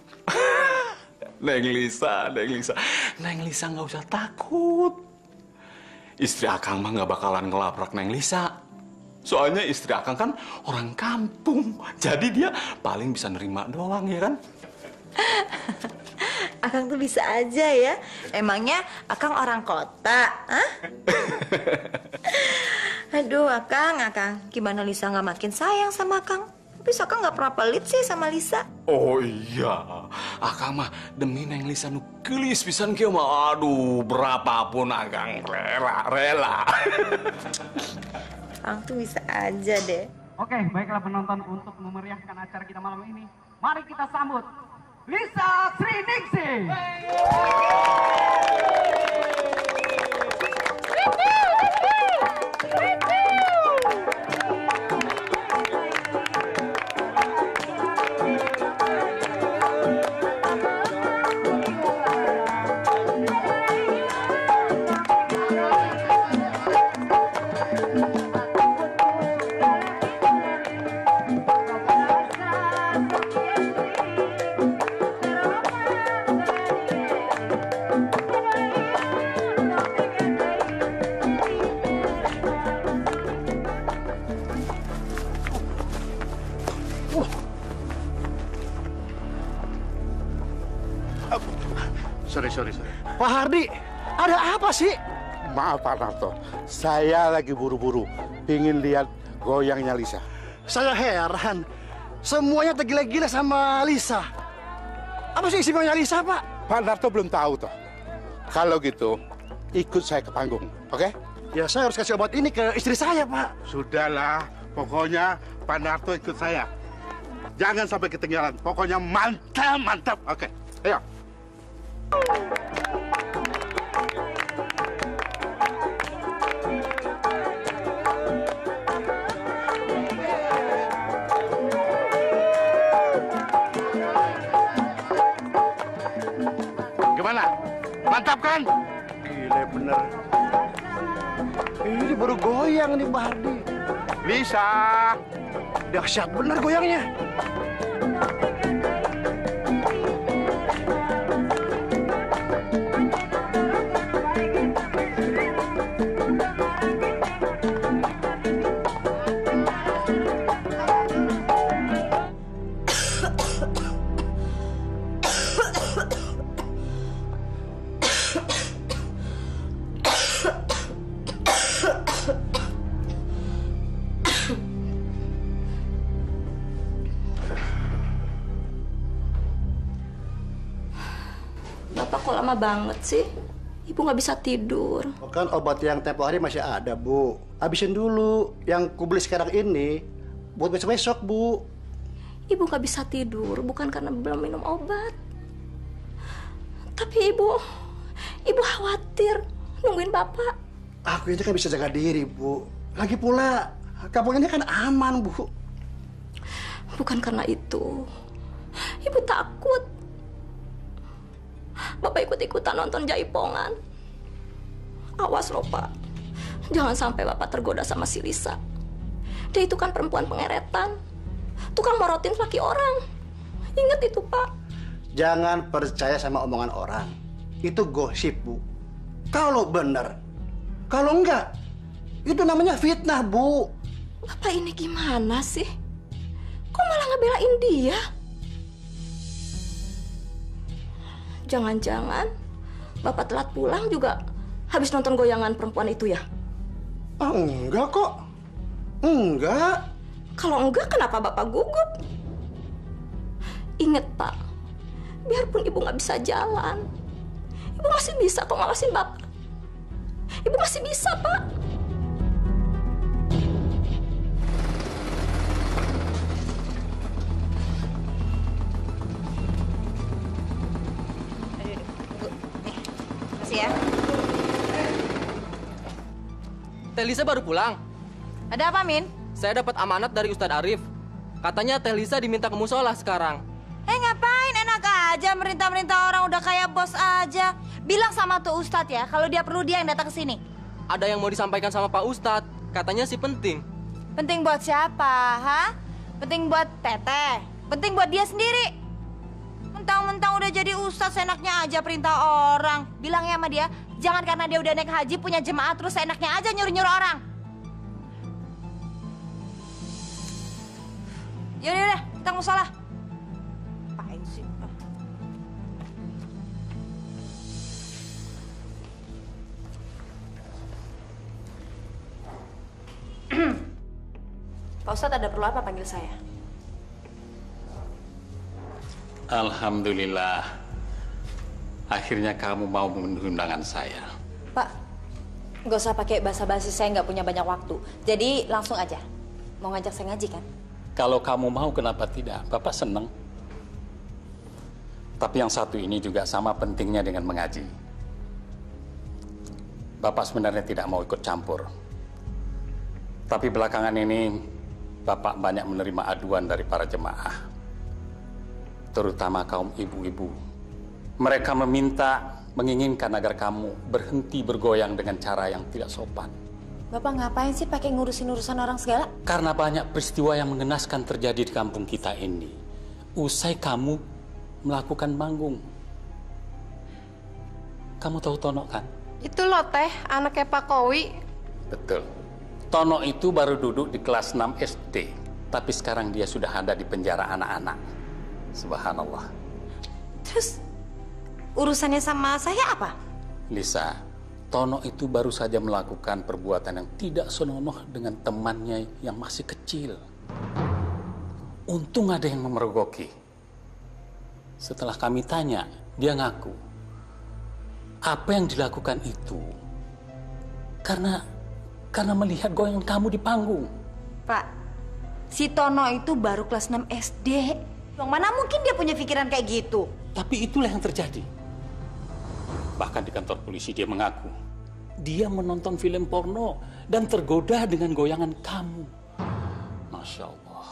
Neng Lisa, Neng Lisa. Neng Lisa nggak usah takut. Istri Akang mah nggak bakalan ngelabrak Neng Lisa. Soalnya istri Akang kan orang kampung. Jadi dia paling bisa nerima doang ya kan? Akang tuh bisa aja ya. Emangnya Akang orang kota, Hah? Aduh, Akang, Akang. Gimana Lisa nggak makin sayang sama Akang? Tapi Akang nggak pernah pelit sih sama Lisa. Oh iya, Akang mah demi Neng Lisa nu gelis pisan kieu mah. Aduh, berapapun Akang rela, rela. Akang tuh bisa aja deh. Oke, baiklah penonton untuk memeriahkan acara kita malam ini. Mari kita sambut Lisa Sriningsih. Sorry, Maaf Pak Narto, saya lagi buru-buru. Pingin lihat goyangnya Lisa. Saya heran. Semuanya tergila-gila sama Lisa. Apa sih istimewanya Lisa, Pak? Pak Narto belum tahu toh. Kalau gitu, ikut saya ke panggung, oke? Ya, saya harus kasih obat ini ke istri saya, Pak. Sudahlah, pokoknya Pak Narto ikut saya. Jangan sampai ketinggalan. Pokoknya mantap, mantap. Oke, ayo. Mantap kan? Gila bener. Ini baru goyang nih, Pak Hardi. Lisa. Dahsyat bener goyangnya. Bapak kok lama banget sih? Ibu nggak bisa tidur. Oh, kan obat yang tempo hari masih ada, Bu. Habisin dulu. Yang kubeli sekarang ini buat besok-besok, Bu. Ibu nggak bisa tidur bukan karena belum minum obat. Tapi ibu, ibu khawatir nungguin bapak. Aku ini kan bisa jaga diri, Bu. Lagi pula, kampung ini kan aman, Bu. Bukan karena itu. Ibu takut. Bapak ikut-ikutan nonton jaipongan. Awas loh, Pak. Jangan sampai Bapak tergoda sama si Lisa. Dia itu kan perempuan pengeretan. tukang morotin laki orang. Ingat itu, Pak. Jangan percaya sama omongan orang. Itu gosip, Bu. Kalau benar. Kalau enggak, itu namanya fitnah, Bu. Bapak ini gimana sih? Kok malah ngebelain dia? Jangan-jangan Bapak telat pulang juga habis nonton goyangan perempuan itu ya? Ah, enggak kok. Enggak. Kalau enggak, kenapa Bapak gugup? Ingat, Pak. Biarpun Ibu nggak bisa jalan, Ibu masih bisa kok ngawasin Bapak. Ibu masih bisa, Pak. Ya. Teh Lisa baru pulang. Ada apa, Min? Saya dapat amanat dari Ustadz Arif. Katanya Teh Lisa diminta ke musola sekarang. Eh ngapain enak aja merintah-merintah orang udah kayak bos aja. Bilang sama tuh Ustadz ya, kalau dia perlu dia yang datang ke sini. Ada yang mau disampaikan sama Pak Ustadz. Katanya sih penting. Penting buat siapa, ha? Penting buat Teteh. Penting buat dia sendiri. Mentang-mentang udah jadi ustadz, enaknya aja perintah orang. Bilangnya sama dia, jangan karena dia udah naik haji punya jemaah terus enaknya aja nyuruh-nyuruh orang. Yaudah, yaudah, kita musola. Apain sih? Pak Ustadz ada perlu apa panggil saya? Alhamdulillah. Akhirnya kamu mau memenuhi undangan saya. Pak, nggak usah pakai basa-basi, saya nggak punya banyak waktu. Jadi langsung aja. Mau ngajak saya ngaji kan? Kalau kamu mau, kenapa tidak? Bapak senang. Tapi yang satu ini juga sama pentingnya dengan mengaji. Bapak sebenarnya tidak mau ikut campur. Tapi belakangan ini, Bapak banyak menerima aduan dari para jemaah. Terutama kaum ibu-ibu. Mereka meminta, menginginkan agar kamu berhenti bergoyang dengan cara yang tidak sopan. Bapak ngapain sih pakai ngurusin urusan orang segala? Karena banyak peristiwa yang mengenaskan terjadi di kampung kita ini. Usai kamu melakukan manggung. Kamu tahu Tono kan? Itu loh teh, anaknya Pak Kowi. Betul. Tono itu baru duduk di kelas 6 SD. Tapi sekarang dia sudah ada di penjara anak-anak. Subhanallah. Terus urusannya sama saya apa? Lisa, Tono itu baru saja melakukan perbuatan yang tidak senonoh dengan temannya yang masih kecil. Untung ada yang memergoki. Setelah kami tanya, dia ngaku. Apa yang dilakukan itu karena karena melihat goyangan kamu di panggung. Pak, si Tono itu baru kelas 6 SD. Yang mana mungkin dia punya pikiran kayak gitu? Tapi itulah yang terjadi. Bahkan di kantor polisi dia mengaku dia menonton film porno dan tergoda dengan goyangan kamu. Masya Allah.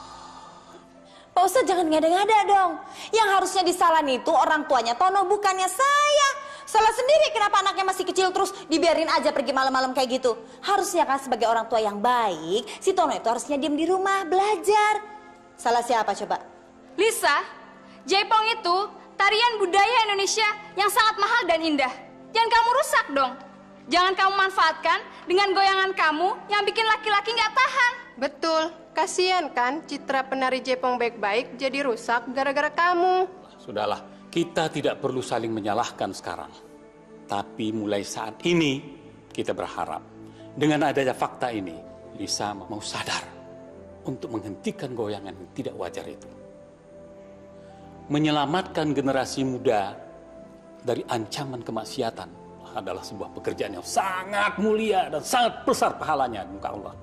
Pak Ustadz jangan ngada-ngada dong. Yang harusnya disalahin itu orang tuanya Tono bukannya saya. Salah sendiri kenapa anaknya masih kecil terus dibiarin aja pergi malam-malam kayak gitu. Harusnya kan sebagai orang tua yang baik, si Tono itu harusnya diem di rumah belajar. Salah siapa coba? Lisa, Jaipong itu tarian budaya Indonesia yang sangat mahal dan indah. Jangan kamu rusak dong. Jangan kamu manfaatkan dengan goyangan kamu yang bikin laki-laki nggak tahan. Betul, kasihan kan citra penari Jepang baik-baik jadi rusak gara-gara kamu. Sudahlah, kita tidak perlu saling menyalahkan sekarang. Tapi mulai saat ini kita berharap dengan adanya fakta ini, Lisa mau sadar untuk menghentikan goyangan yang tidak wajar itu. Menyelamatkan generasi muda dari ancaman kemaksiatan adalah sebuah pekerjaan yang sangat mulia dan sangat besar pahalanya di muka Allah.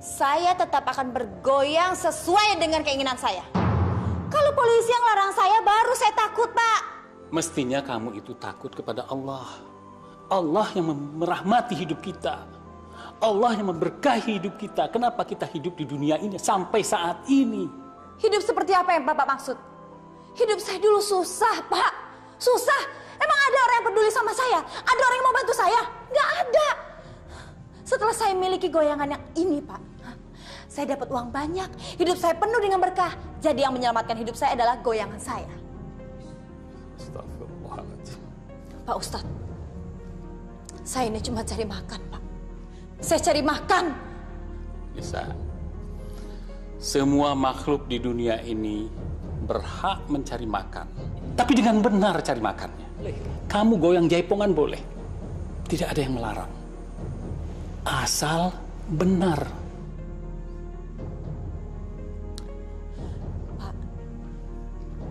Saya tetap akan bergoyang sesuai dengan keinginan saya. Kalau polisi yang larang saya, baru saya takut, Pak. Mestinya kamu itu takut kepada Allah. Allah yang merahmati hidup kita. Allah yang memberkahi hidup kita. Kenapa kita hidup di dunia ini sampai saat ini? Hidup seperti apa yang Bapak maksud? Hidup saya dulu susah, Pak. Susah. Emang ada orang yang peduli sama saya? Ada orang yang mau bantu saya? Gak ada. Setelah saya miliki goyangan yang ini, Pak. Saya dapat uang banyak, hidup saya penuh dengan berkah. Jadi yang menyelamatkan hidup saya adalah goyangan saya. Astagfirullahaladzim. Pak Ustadz, saya ini cuma cari makan, Pak. Saya cari makan. Lisa, semua makhluk di dunia ini berhak mencari makan. Tapi dengan benar cari makannya. Kamu goyang jaipongan boleh. Tidak ada yang melarang. Asal benar.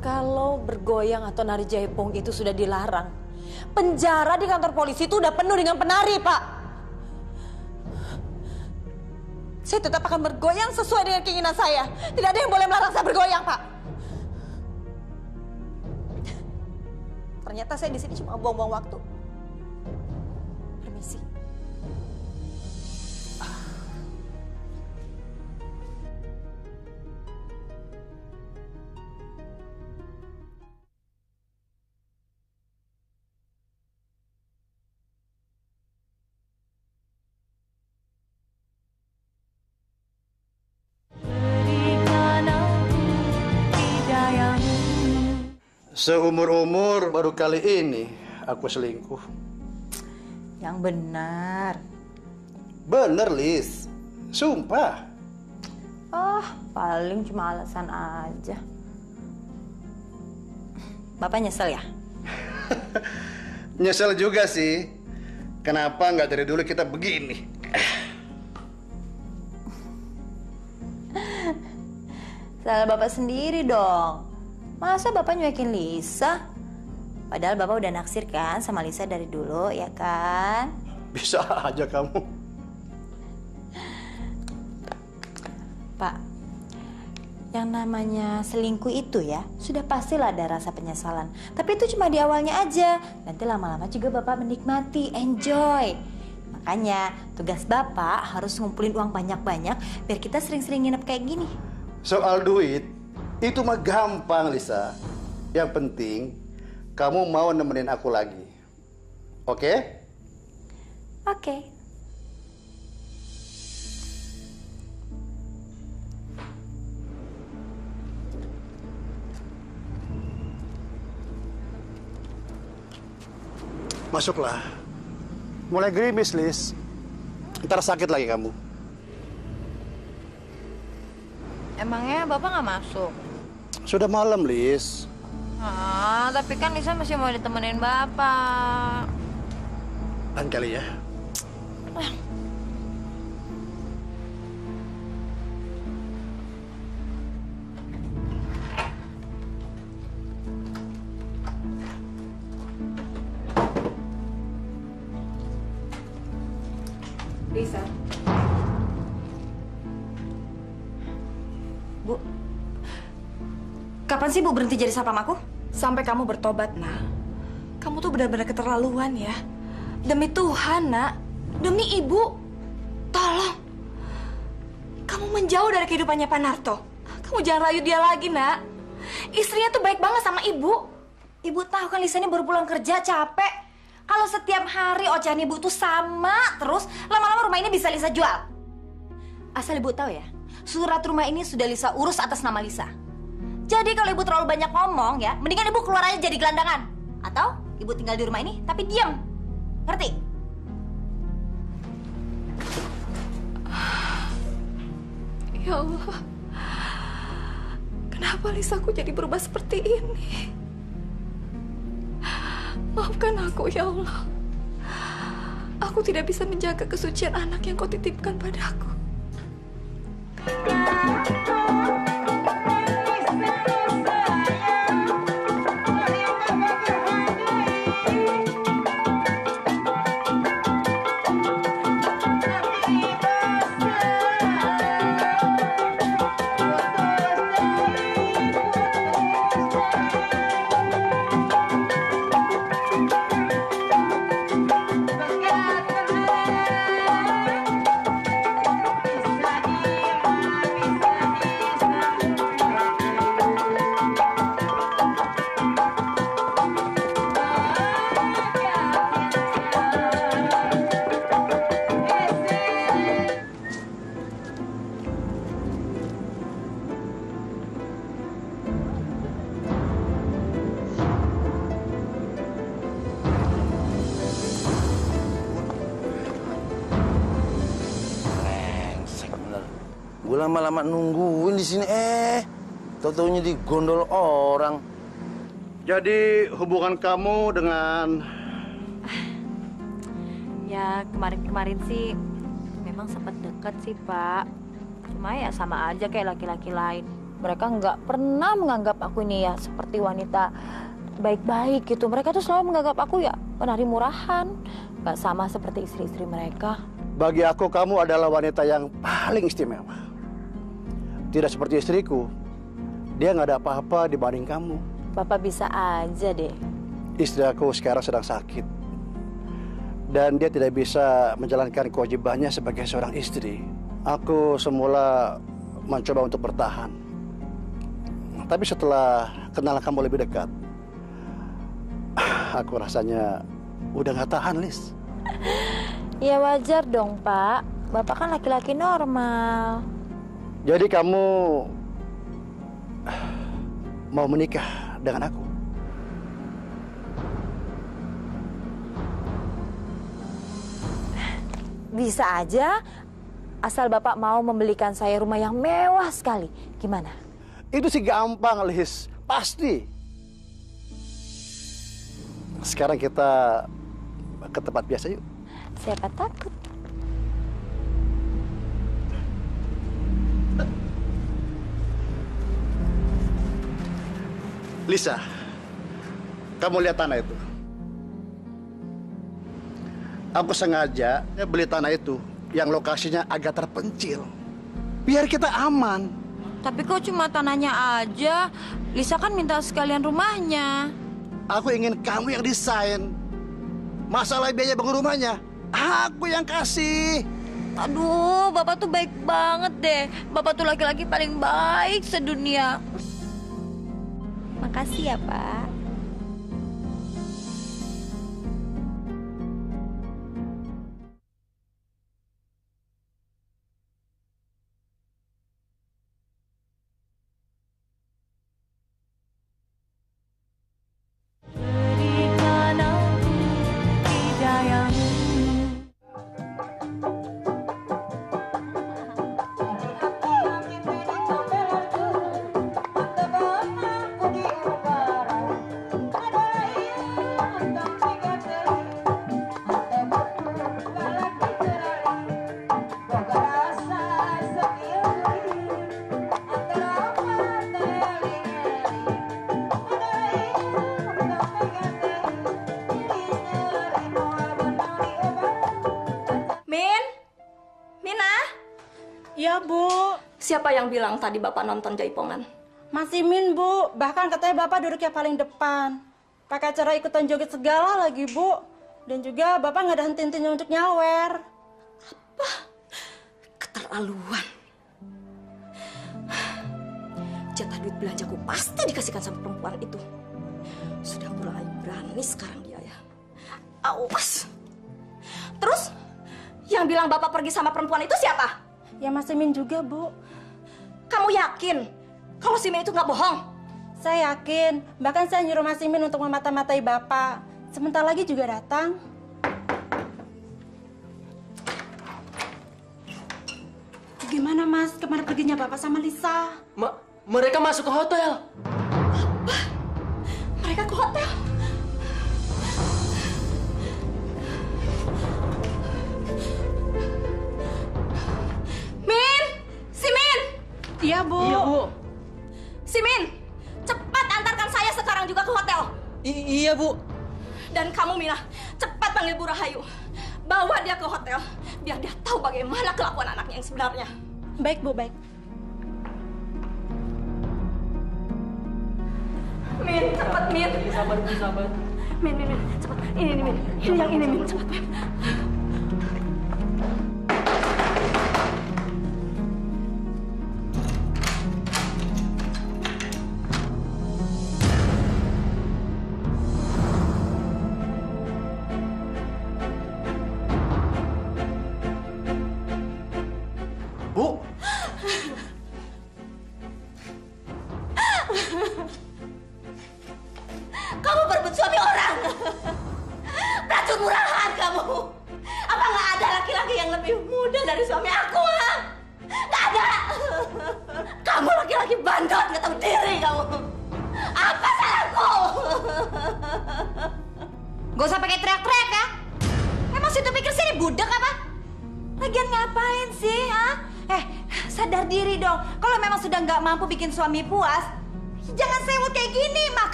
Kalau bergoyang atau nari jaipong itu sudah dilarang, penjara di kantor polisi itu udah penuh dengan penari, Pak. Saya tetap akan bergoyang sesuai dengan keinginan saya. Tidak ada yang boleh melarang saya bergoyang, Pak. Ternyata saya di sini cuma buang-buang waktu. Seumur-umur baru kali ini aku selingkuh. Yang benar. Bener, Lis. Sumpah. Oh, paling cuma alasan aja. Bapak nyesel ya? Nyesel juga sih. Kenapa nggak dari dulu kita begini? Salah Bapak sendiri dong. Masa Bapak nyuekin Lisa? Padahal Bapak udah naksir kan sama Lisa dari dulu, ya kan? Bisa aja kamu. Pak, yang namanya selingkuh itu ya, sudah pastilah ada rasa penyesalan. Tapi itu cuma di awalnya aja. Nanti lama-lama juga Bapak menikmati, enjoy. Makanya tugas Bapak harus ngumpulin uang banyak-banyak biar kita sering-sering nginep kayak gini. Soal duit, itu mah gampang, Lisa. Yang penting, kamu mau nemenin aku lagi. Oke? Oke. Masuklah. Mulai gerimis, Lis. Ntar sakit lagi kamu. Emangnya Bapak nggak masuk? Sudah malam, Lis. Ah, tapi kan Lisa masih mau ditemenin Bapak. Lain kali ya. Lisa. Kapan sih Bu berhenti jadi sapam aku? Sampai kamu bertobat, nak. Kamu tuh benar-benar keterlaluan ya. Demi Tuhan, nak. Demi ibu. Tolong. Kamu menjauh dari kehidupannya Pak Narto. Kamu jangan rayu dia lagi, nak. Istrinya tuh baik banget sama ibu. Ibu tahu kan Lisa ini baru pulang kerja capek. Kalau setiap hari ocehan ibu tuh sama terus, lama-lama rumah ini bisa Lisa jual. Asal ibu tahu ya, surat rumah ini sudah Lisa urus atas nama Lisa. Jadi kalau ibu terlalu banyak ngomong ya, mendingan ibu keluar aja jadi gelandangan. Atau ibu tinggal di rumah ini tapi diam. Ngerti? Ya Allah. Kenapa Lisaku jadi berubah seperti ini? Maafkan aku ya Allah. Aku tidak bisa menjaga kesucian anak yang kau titipkan padaku. Gue Tahu-taunya di gondol orang. Jadi hubungan kamu dengan Ya kemarin-kemarin sih memang sempat dekat sih Pak. Cuma ya sama aja kayak laki-laki lain. Mereka nggak pernah menganggap aku ini ya seperti wanita baik-baik gitu. Mereka tuh selalu menganggap aku ya penari murahan. Nggak sama seperti istri-istri mereka. bagi aku kamu adalah wanita yang paling istimewa. Tidak seperti istriku. Dia nggak ada apa-apa dibanding kamu. Bapak bisa aja deh. Istri aku sekarang sedang sakit. Dan dia tidak bisa menjalankan kewajibannya sebagai seorang istri. Aku semula mencoba untuk bertahan. Tapi setelah kenal kamu lebih dekat, aku rasanya udah nggak tahan, Lis. Ya wajar dong Pak. Bapak kan laki-laki normal. Jadi kamu mau menikah dengan aku? Bisa aja asal Bapak mau membelikan saya rumah yang mewah sekali. Gimana? Itu sih gampang, Lis. Pasti. Sekarang kita ke tempat biasa yuk. Siapa takut? Lisa, kamu lihat tanah itu. Aku sengaja beli tanah itu yang lokasinya agak terpencil. Biar kita aman. Tapi kok cuma tanahnya aja? Lisa kan minta sekalian rumahnya. Aku ingin kamu yang desain. Masalah biaya bangun rumahnya, aku yang kasih. Aduh, Bapak tuh baik banget deh. Bapak tuh laki-laki paling baik sedunia. Makasih ya, Pak. Bilang tadi Bapak nonton Jaipongan? Masih Min, Bu. Bahkan katanya Bapak duduknya paling depan. Pakai cara ikutan joget segala lagi, Bu. Dan juga Bapak nggak ada henti-hentinya untuk nyawer. Keterlaluan. Jatah duit belanjaku pasti dikasihkan sama perempuan itu. Sudah mulai berani sekarang dia ya. Awas. Terus, yang bilang Bapak pergi sama perempuan itu siapa? Ya Mas Min juga, Bu. Kamu yakin kalau si Min itu nggak bohong? Saya yakin. Bahkan saya nyuruh Mas Min untuk memata-matai Bapak. Sebentar lagi juga datang. Gimana Mas? Ke mana perginya Bapak sama Lisa? Ma mereka masuk ke hotel. Mereka ke hotel. Iya, Bu. Iya, Bu. Si Min! Cepat antarkan saya sekarang juga ke hotel. iya, Bu. Dan kamu, Mina, cepat panggil Bu Rahayu. Bawa dia ke hotel, biar dia tahu bagaimana kelakuan anaknya yang sebenarnya. Baik, Bu, baik. Min, cepat, Min. Sabar, Bu, sabar. Min, Min, Min, cepat. Ini, ini, Min. Ini yang ini, Min, cepat, Min.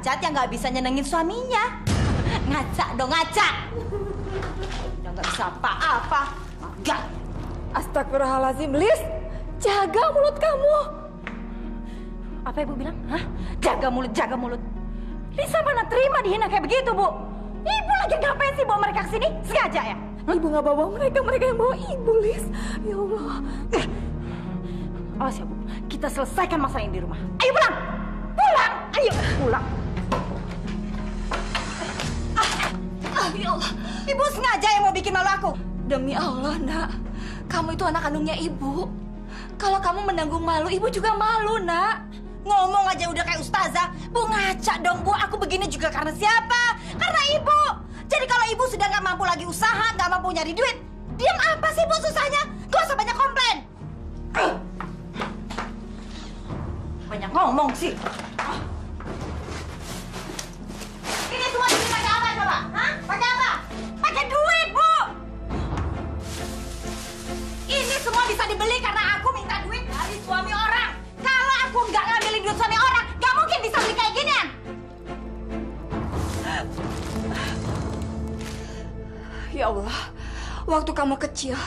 Cacat yang nggak bisa nyenengin suaminya. Ngaca dong, ngaca. Udah nggak bisa apa-apa. Enggak. Astagfirullahaladzim, Lis. Jaga mulut kamu. Apa ibu bilang? Hah? Jaga mulut, jaga mulut. Lisa mana terima dihina kayak begitu, Bu? Ibu lagi ngapain sih bawa mereka ke sini? Sengaja ya? Ibu nggak bawa mereka, mereka yang bawa ibu, Lis. Ya Allah. Eh, Awas ya, Bu. Kita selesaikan masalah ini di rumah. Itu anak kandungnya ibu. Kalau kamu menanggung malu, ibu juga malu, nak. Ngomong aja udah kayak ustazah. Bu ngaca dong, Bu. Aku begini juga karena siapa? Karena ibu. Jadi kalau ibu sudah nggak mampu lagi usaha, nggak mampu nyari duit, diam apa sih Bu susahnya? Gak usah banyak komplain. Banyak ngomong sih. Kecil,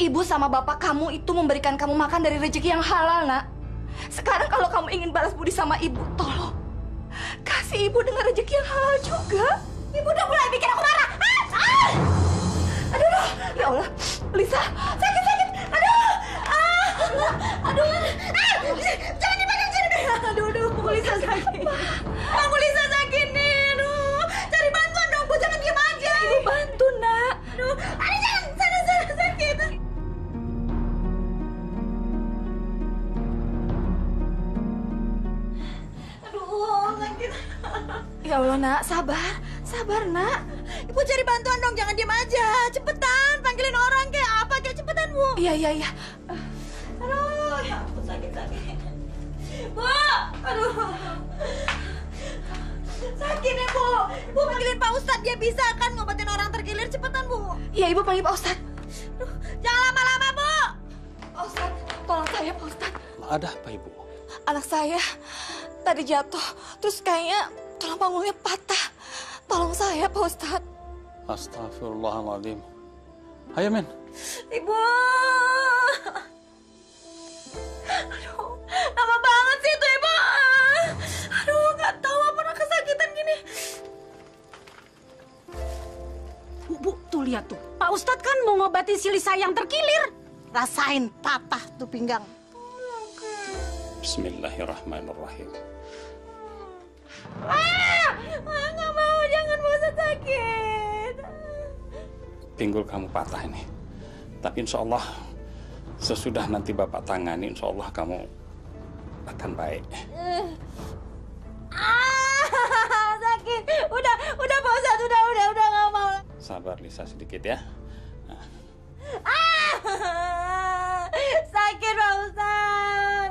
ibu sama bapak kamu itu memberikan kamu makan dari rezeki yang halal, nak. Sekarang kalau kamu ingin balas budi sama ibu, tolong kasih ibu dengan rezeki yang halal juga. Ibu udah mulai bikin aku marah. Ah! Ah! Aduh, aduh. ya Allah, Lisa, sakit sakit. Aduh, ah, aduh, Ah! Jangan dipegang sini deh. Aduh, aduh, Bu Lisa sakit. Bu Lisa Ya Allah, nak, sabar, sabar, nak. Ibu cari bantuan dong, jangan diem aja. Cepetan, panggilin orang kayak apa kayak cepetan, Bu. Iya, iya, iya. Aduh, ya ampun sakit-sakit. Bu, aduh. Sakit ya, Bu. Ibu panggilin Pak Ustadz, dia bisa kan ngobatin orang terkilir. Cepetan, Bu. Iya, ibu panggil Pak Ustadz. Aduh, jangan lama-lama, Bu. Pak Ustadz, tolong saya, Pak Ustadz. Ada apa ibu? Anak saya tadi jatuh, terus kayaknya tulang panggungnya patah. Tolong saya, Pak Ustadz. Astagfirullahaladzim. Ayo men, Ibu. Aduh, lama banget sih itu, Ibu. Aduh, nggak tahu apa orang kesakitan gini. Bu, Bu, tuh lihat tuh. Pak Ustadz kan mau ngobatin si Lisa yang terkilir. Rasain patah tuh pinggang. Bismillahirrahmanirrahim. Ah, ah, nggak mau, jangan Ustadz sakit. Pinggul kamu patah ini. Tapi insya Allah sesudah nanti bapak tangani, insya Allah kamu akan baik. Ah, sakit. Udah, udah Pak Ustadz, udah, udah, udah nggak mau. Sabar Lisa sedikit ya. Ah, sakit Pak Ustadz.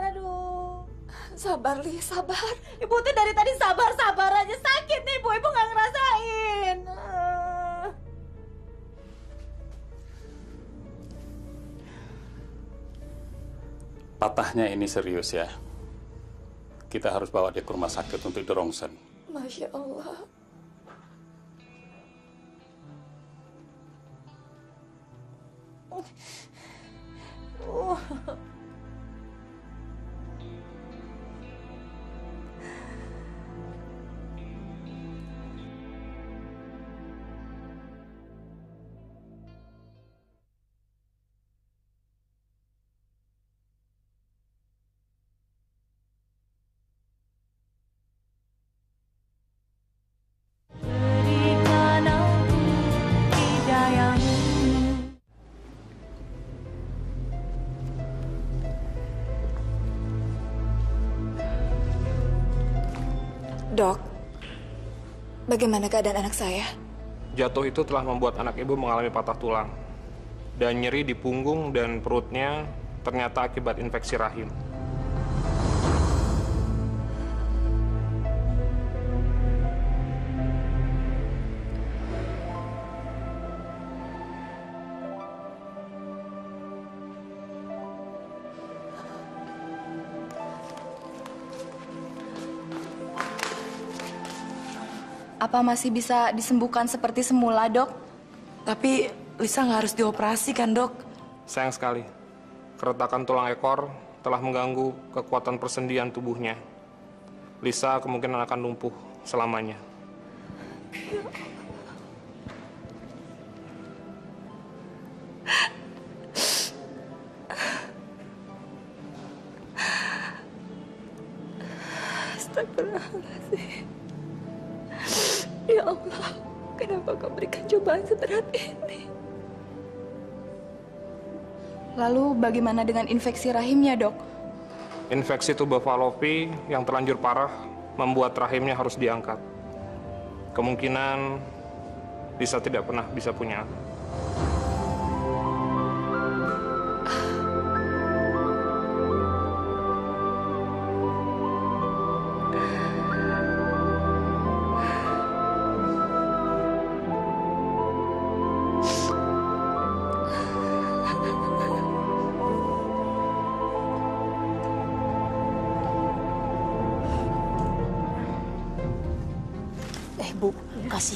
Sabar, Li, sabar. Ibu tuh dari tadi sabar-sabar aja sakit nih, Bu. Ibu nggak ngerasain. Ah. Patahnya ini serius ya. Kita harus bawa dia ke rumah sakit untuk dirongsen. Masya Allah. Uh. Bagaimana keadaan anak saya? Jatuh itu telah membuat anak ibu mengalami patah tulang. Dan nyeri di punggung dan perutnya ternyata akibat infeksi rahim. Apa masih bisa disembuhkan seperti semula, dok? Tapi Lisa nggak harus dioperasi kan dok? Sayang sekali, keretakan tulang ekor telah mengganggu kekuatan persendian tubuhnya. Lisa kemungkinan akan lumpuh selamanya. Bagaimana dengan infeksi rahimnya, dok? Infeksi tubuh falopi yang terlanjur parah membuat rahimnya harus diangkat. Kemungkinan Lisa tidak pernah bisa punya anak.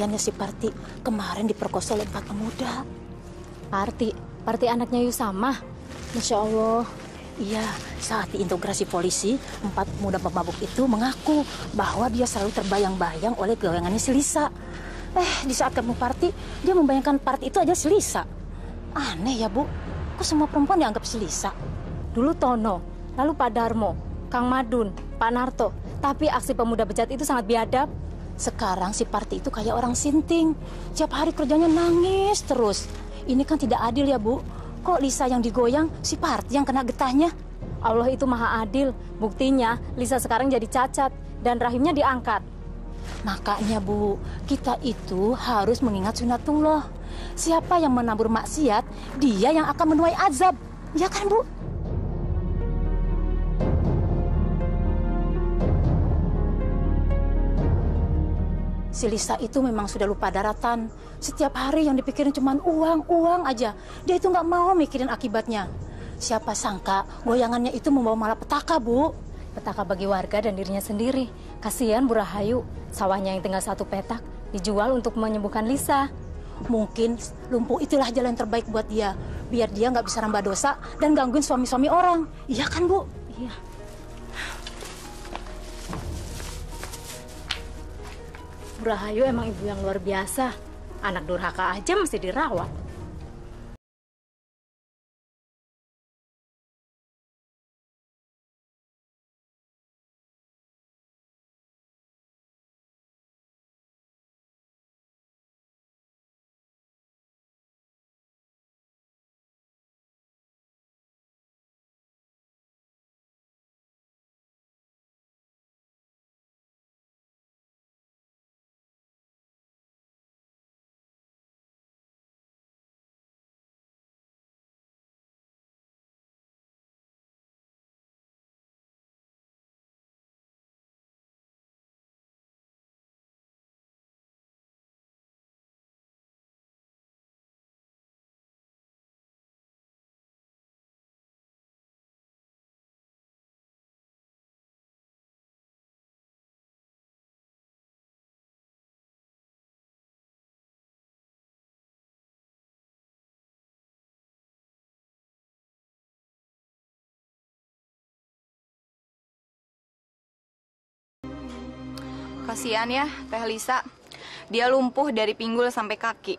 Kasihan ya si Parti. Kemarin diperkosa oleh empat pemuda. Parti, Parti anaknya Yusama. Masya Allah. Iya, saat diintegrasi polisi, empat pemuda pemabuk itu mengaku bahwa dia selalu terbayang-bayang oleh gawangannya si Lisa. Eh, di saat kamu party, dia membayangkan party itu aja si Lisa. Aneh ya, Bu. Kok semua perempuan dianggap si Lisa? Dulu Tono, lalu Pak Darmo, Kang Madun, Pak Narto. Tapi aksi pemuda bejat itu sangat biadab. Sekarang si Parti itu kayak orang sinting. Tiap hari kerjanya nangis terus. Ini kan tidak adil ya, Bu. Kok Lisa yang digoyang, si Parti yang kena getahnya? Allah itu maha adil. Buktinya, Lisa sekarang jadi cacat dan rahimnya diangkat. Makanya Bu, kita itu harus mengingat sunatullah. Siapa yang menabur maksiat, dia yang akan menuai azab. Ya kan Bu? Si Lisa itu memang sudah lupa daratan. Setiap hari yang dipikirin cuma uang, uang aja. Dia itu nggak mau mikirin akibatnya. Siapa sangka goyangannya itu membawa malapetaka, Bu. Petaka bagi warga dan dirinya sendiri. Kasihan Bu Rahayu, sawahnya yang tinggal satu petak dijual untuk menyembuhkan Lisa. Mungkin lumpuh itulah jalan terbaik buat dia. Biar dia nggak bisa nambah dosa dan gangguin suami-suami orang. Iya kan, Bu? Iya. Bu Rahayu emang ibu yang luar biasa. Anak durhaka aja mesti dirawat. Kasihan ya, Teh Lisa. Dia lumpuh dari pinggul sampai kaki.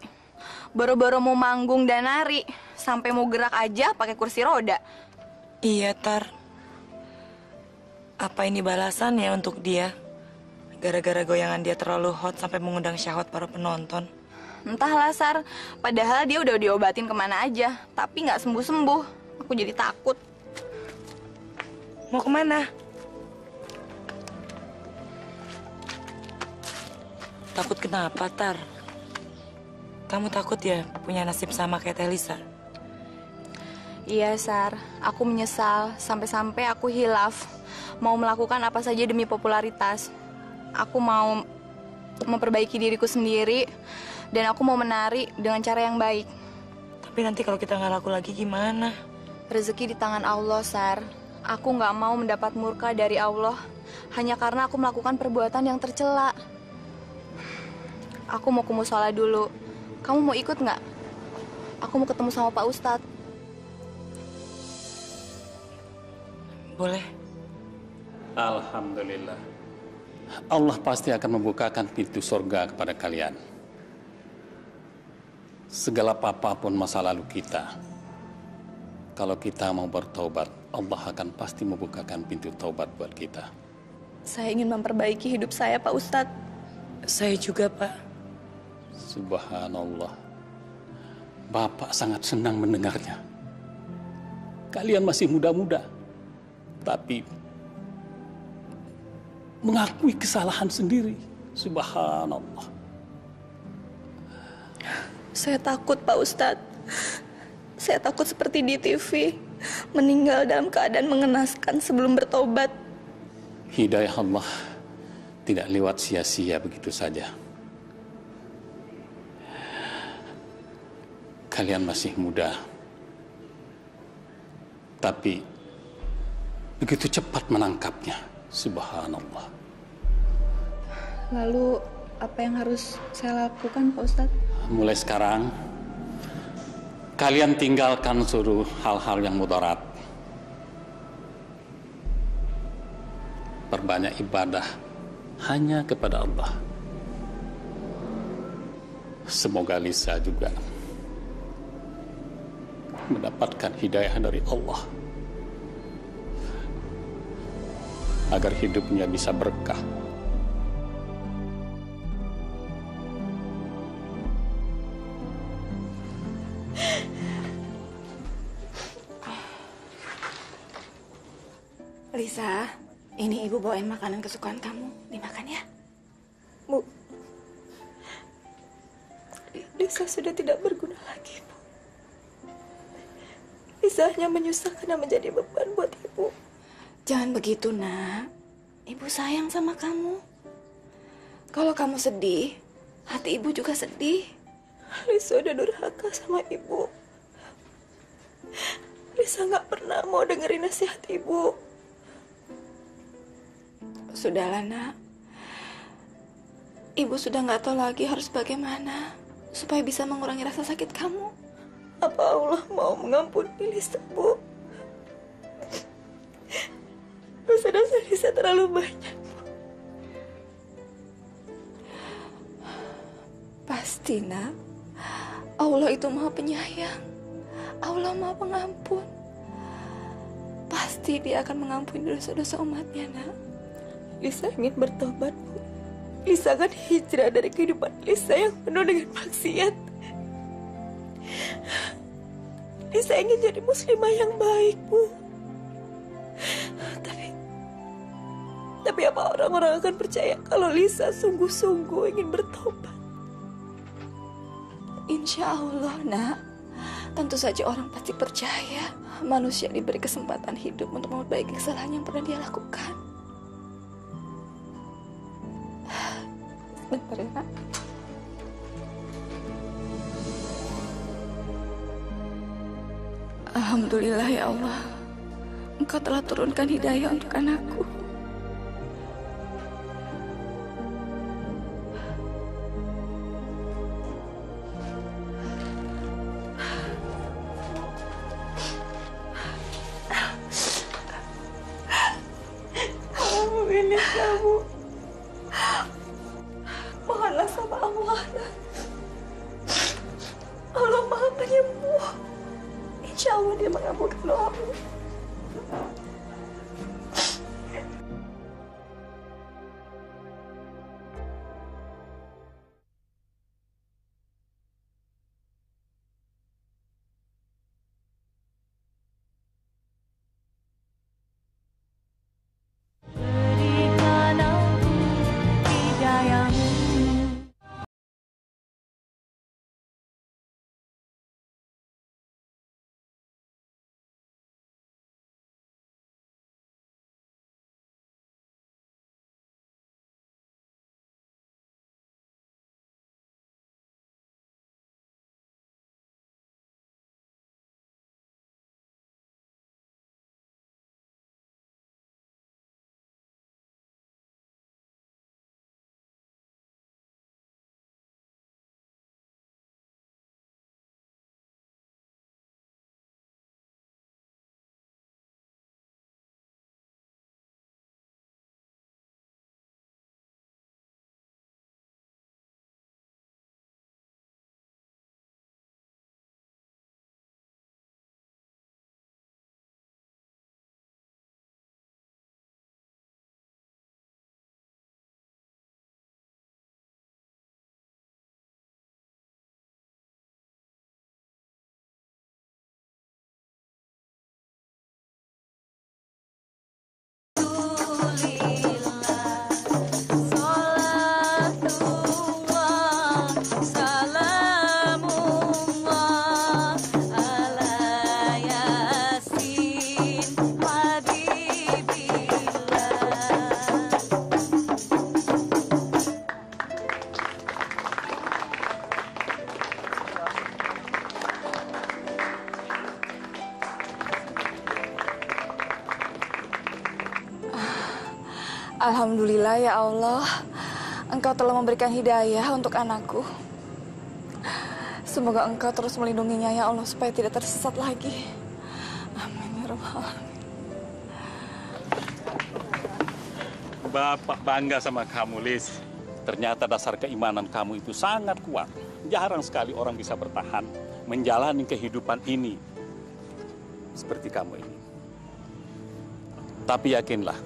Baru-baru mau manggung dan nari, sampai mau gerak aja pakai kursi roda. Iya, Tar. Apa ini balasan ya untuk dia? Gara-gara goyangan dia terlalu hot sampai mengundang syahwat para penonton. Entahlah, Sar. Padahal dia udah diobatin ke mana aja, tapi nggak sembuh-sembuh. Aku jadi takut. Mau ke mana? Takut kenapa, Tar? Kamu takut ya punya nasib sama kayak Telisa? Iya, Sar. Aku menyesal sampai-sampai aku hilaf. Mau melakukan apa saja demi popularitas. Aku mau memperbaiki diriku sendiri dan aku mau menari dengan cara yang baik. Tapi nanti kalau kita nggak laku lagi gimana? Rezeki di tangan Allah, Sar. Aku nggak mau mendapat murka dari Allah hanya karena aku melakukan perbuatan yang tercela. Aku mau ke musola dulu. Kamu mau ikut nggak? Aku mau ketemu sama Pak Ustadz. Boleh. Alhamdulillah. Allah pasti akan membukakan pintu surga kepada kalian. Segala apa pun masa lalu kita, kalau kita mau bertobat, Allah akan pasti membukakan pintu taubat buat kita. Saya ingin memperbaiki hidup saya, Pak Ustadz. Saya juga, Pak. Subhanallah. Bapak sangat senang mendengarnya. Kalian masih muda-muda, tapi mengakui kesalahan sendiri. Subhanallah. Saya takut, Pak Ustadz. Saya takut seperti di TV, meninggal dalam keadaan mengenaskan sebelum bertobat. Hidayah Allah tidak lewat sia-sia begitu saja. Kalian masih muda, tapi begitu cepat menangkapnya. Subhanallah. Lalu, apa yang harus saya lakukan, Pak Ustadz? Mulai sekarang, kalian tinggalkan seluruh hal-hal yang mudarat. Perbanyak ibadah hanya kepada Allah. Semoga Lisa juga mendapatkan hidayah dari Allah agar hidupnya bisa berkah. Lisa, ini ibu bawain makanan kesukaan kamu. Dimakan ya. Bu, Lisa sudah tidak berguna Lisa hanya menyusahkan dan menjadi beban buat ibu. Jangan begitu, nak. Ibu sayang sama kamu. Kalau kamu sedih, hati ibu juga sedih. Lisa udah durhaka sama ibu. Lisa nggak pernah mau dengerin nasihat ibu. Sudahlah, nak. Ibu sudah nggak tahu lagi harus bagaimana supaya bisa mengurangi rasa sakit kamu. Apa Allah mau mengampuni Lisa, Bu? Dosa-dosa Lisa terlalu banyak. Pasti, nak. Allah itu maha penyayang. Allah maha pengampun. Pasti dia akan mengampuni dosa-dosa umatnya, nak. Lisa ingin bertobat, Bu. Lisa akan hijrah dari kehidupan Lisa yang penuh dengan maksiat. Lisa ingin jadi muslimah yang baik, Bu. Tapi tapi apa orang-orang akan percaya kalau Lisa sungguh-sungguh ingin bertobat? Insya Allah, nak. Tentu saja orang pasti percaya manusia diberi kesempatan hidup untuk memperbaiki kesalahan yang pernah dia lakukan. Bentar ya, nak. Alhamdulillah ya Allah. Engkau telah turunkan hidayah untuk anakku. Kamu. Mohonlah sama Allah. Allah Insya Allah dia mengabulkan doamu. Memberikan hidayah untuk anakku. Semoga Engkau terus melindunginya ya Allah supaya tidak tersesat lagi. Amin ya Rabbal alamin. Bapak bangga sama kamu, Lis. Ternyata dasar keimanan kamu itu sangat kuat. Jarang sekali orang bisa bertahan menjalani kehidupan ini seperti kamu ini. Tapi yakinlah,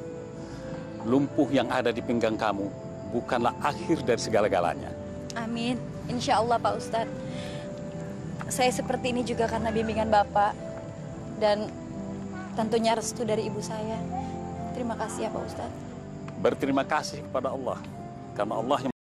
lumpuh yang ada di pinggang kamu bukanlah akhir dari segala-galanya. Amin. Insya Allah Pak Ustadz. Saya seperti ini juga karena bimbingan Bapak. Dan tentunya restu dari ibu saya. Terima kasih ya Pak Ustadz. Berterima kasih kepada Allah. Karena Allah yang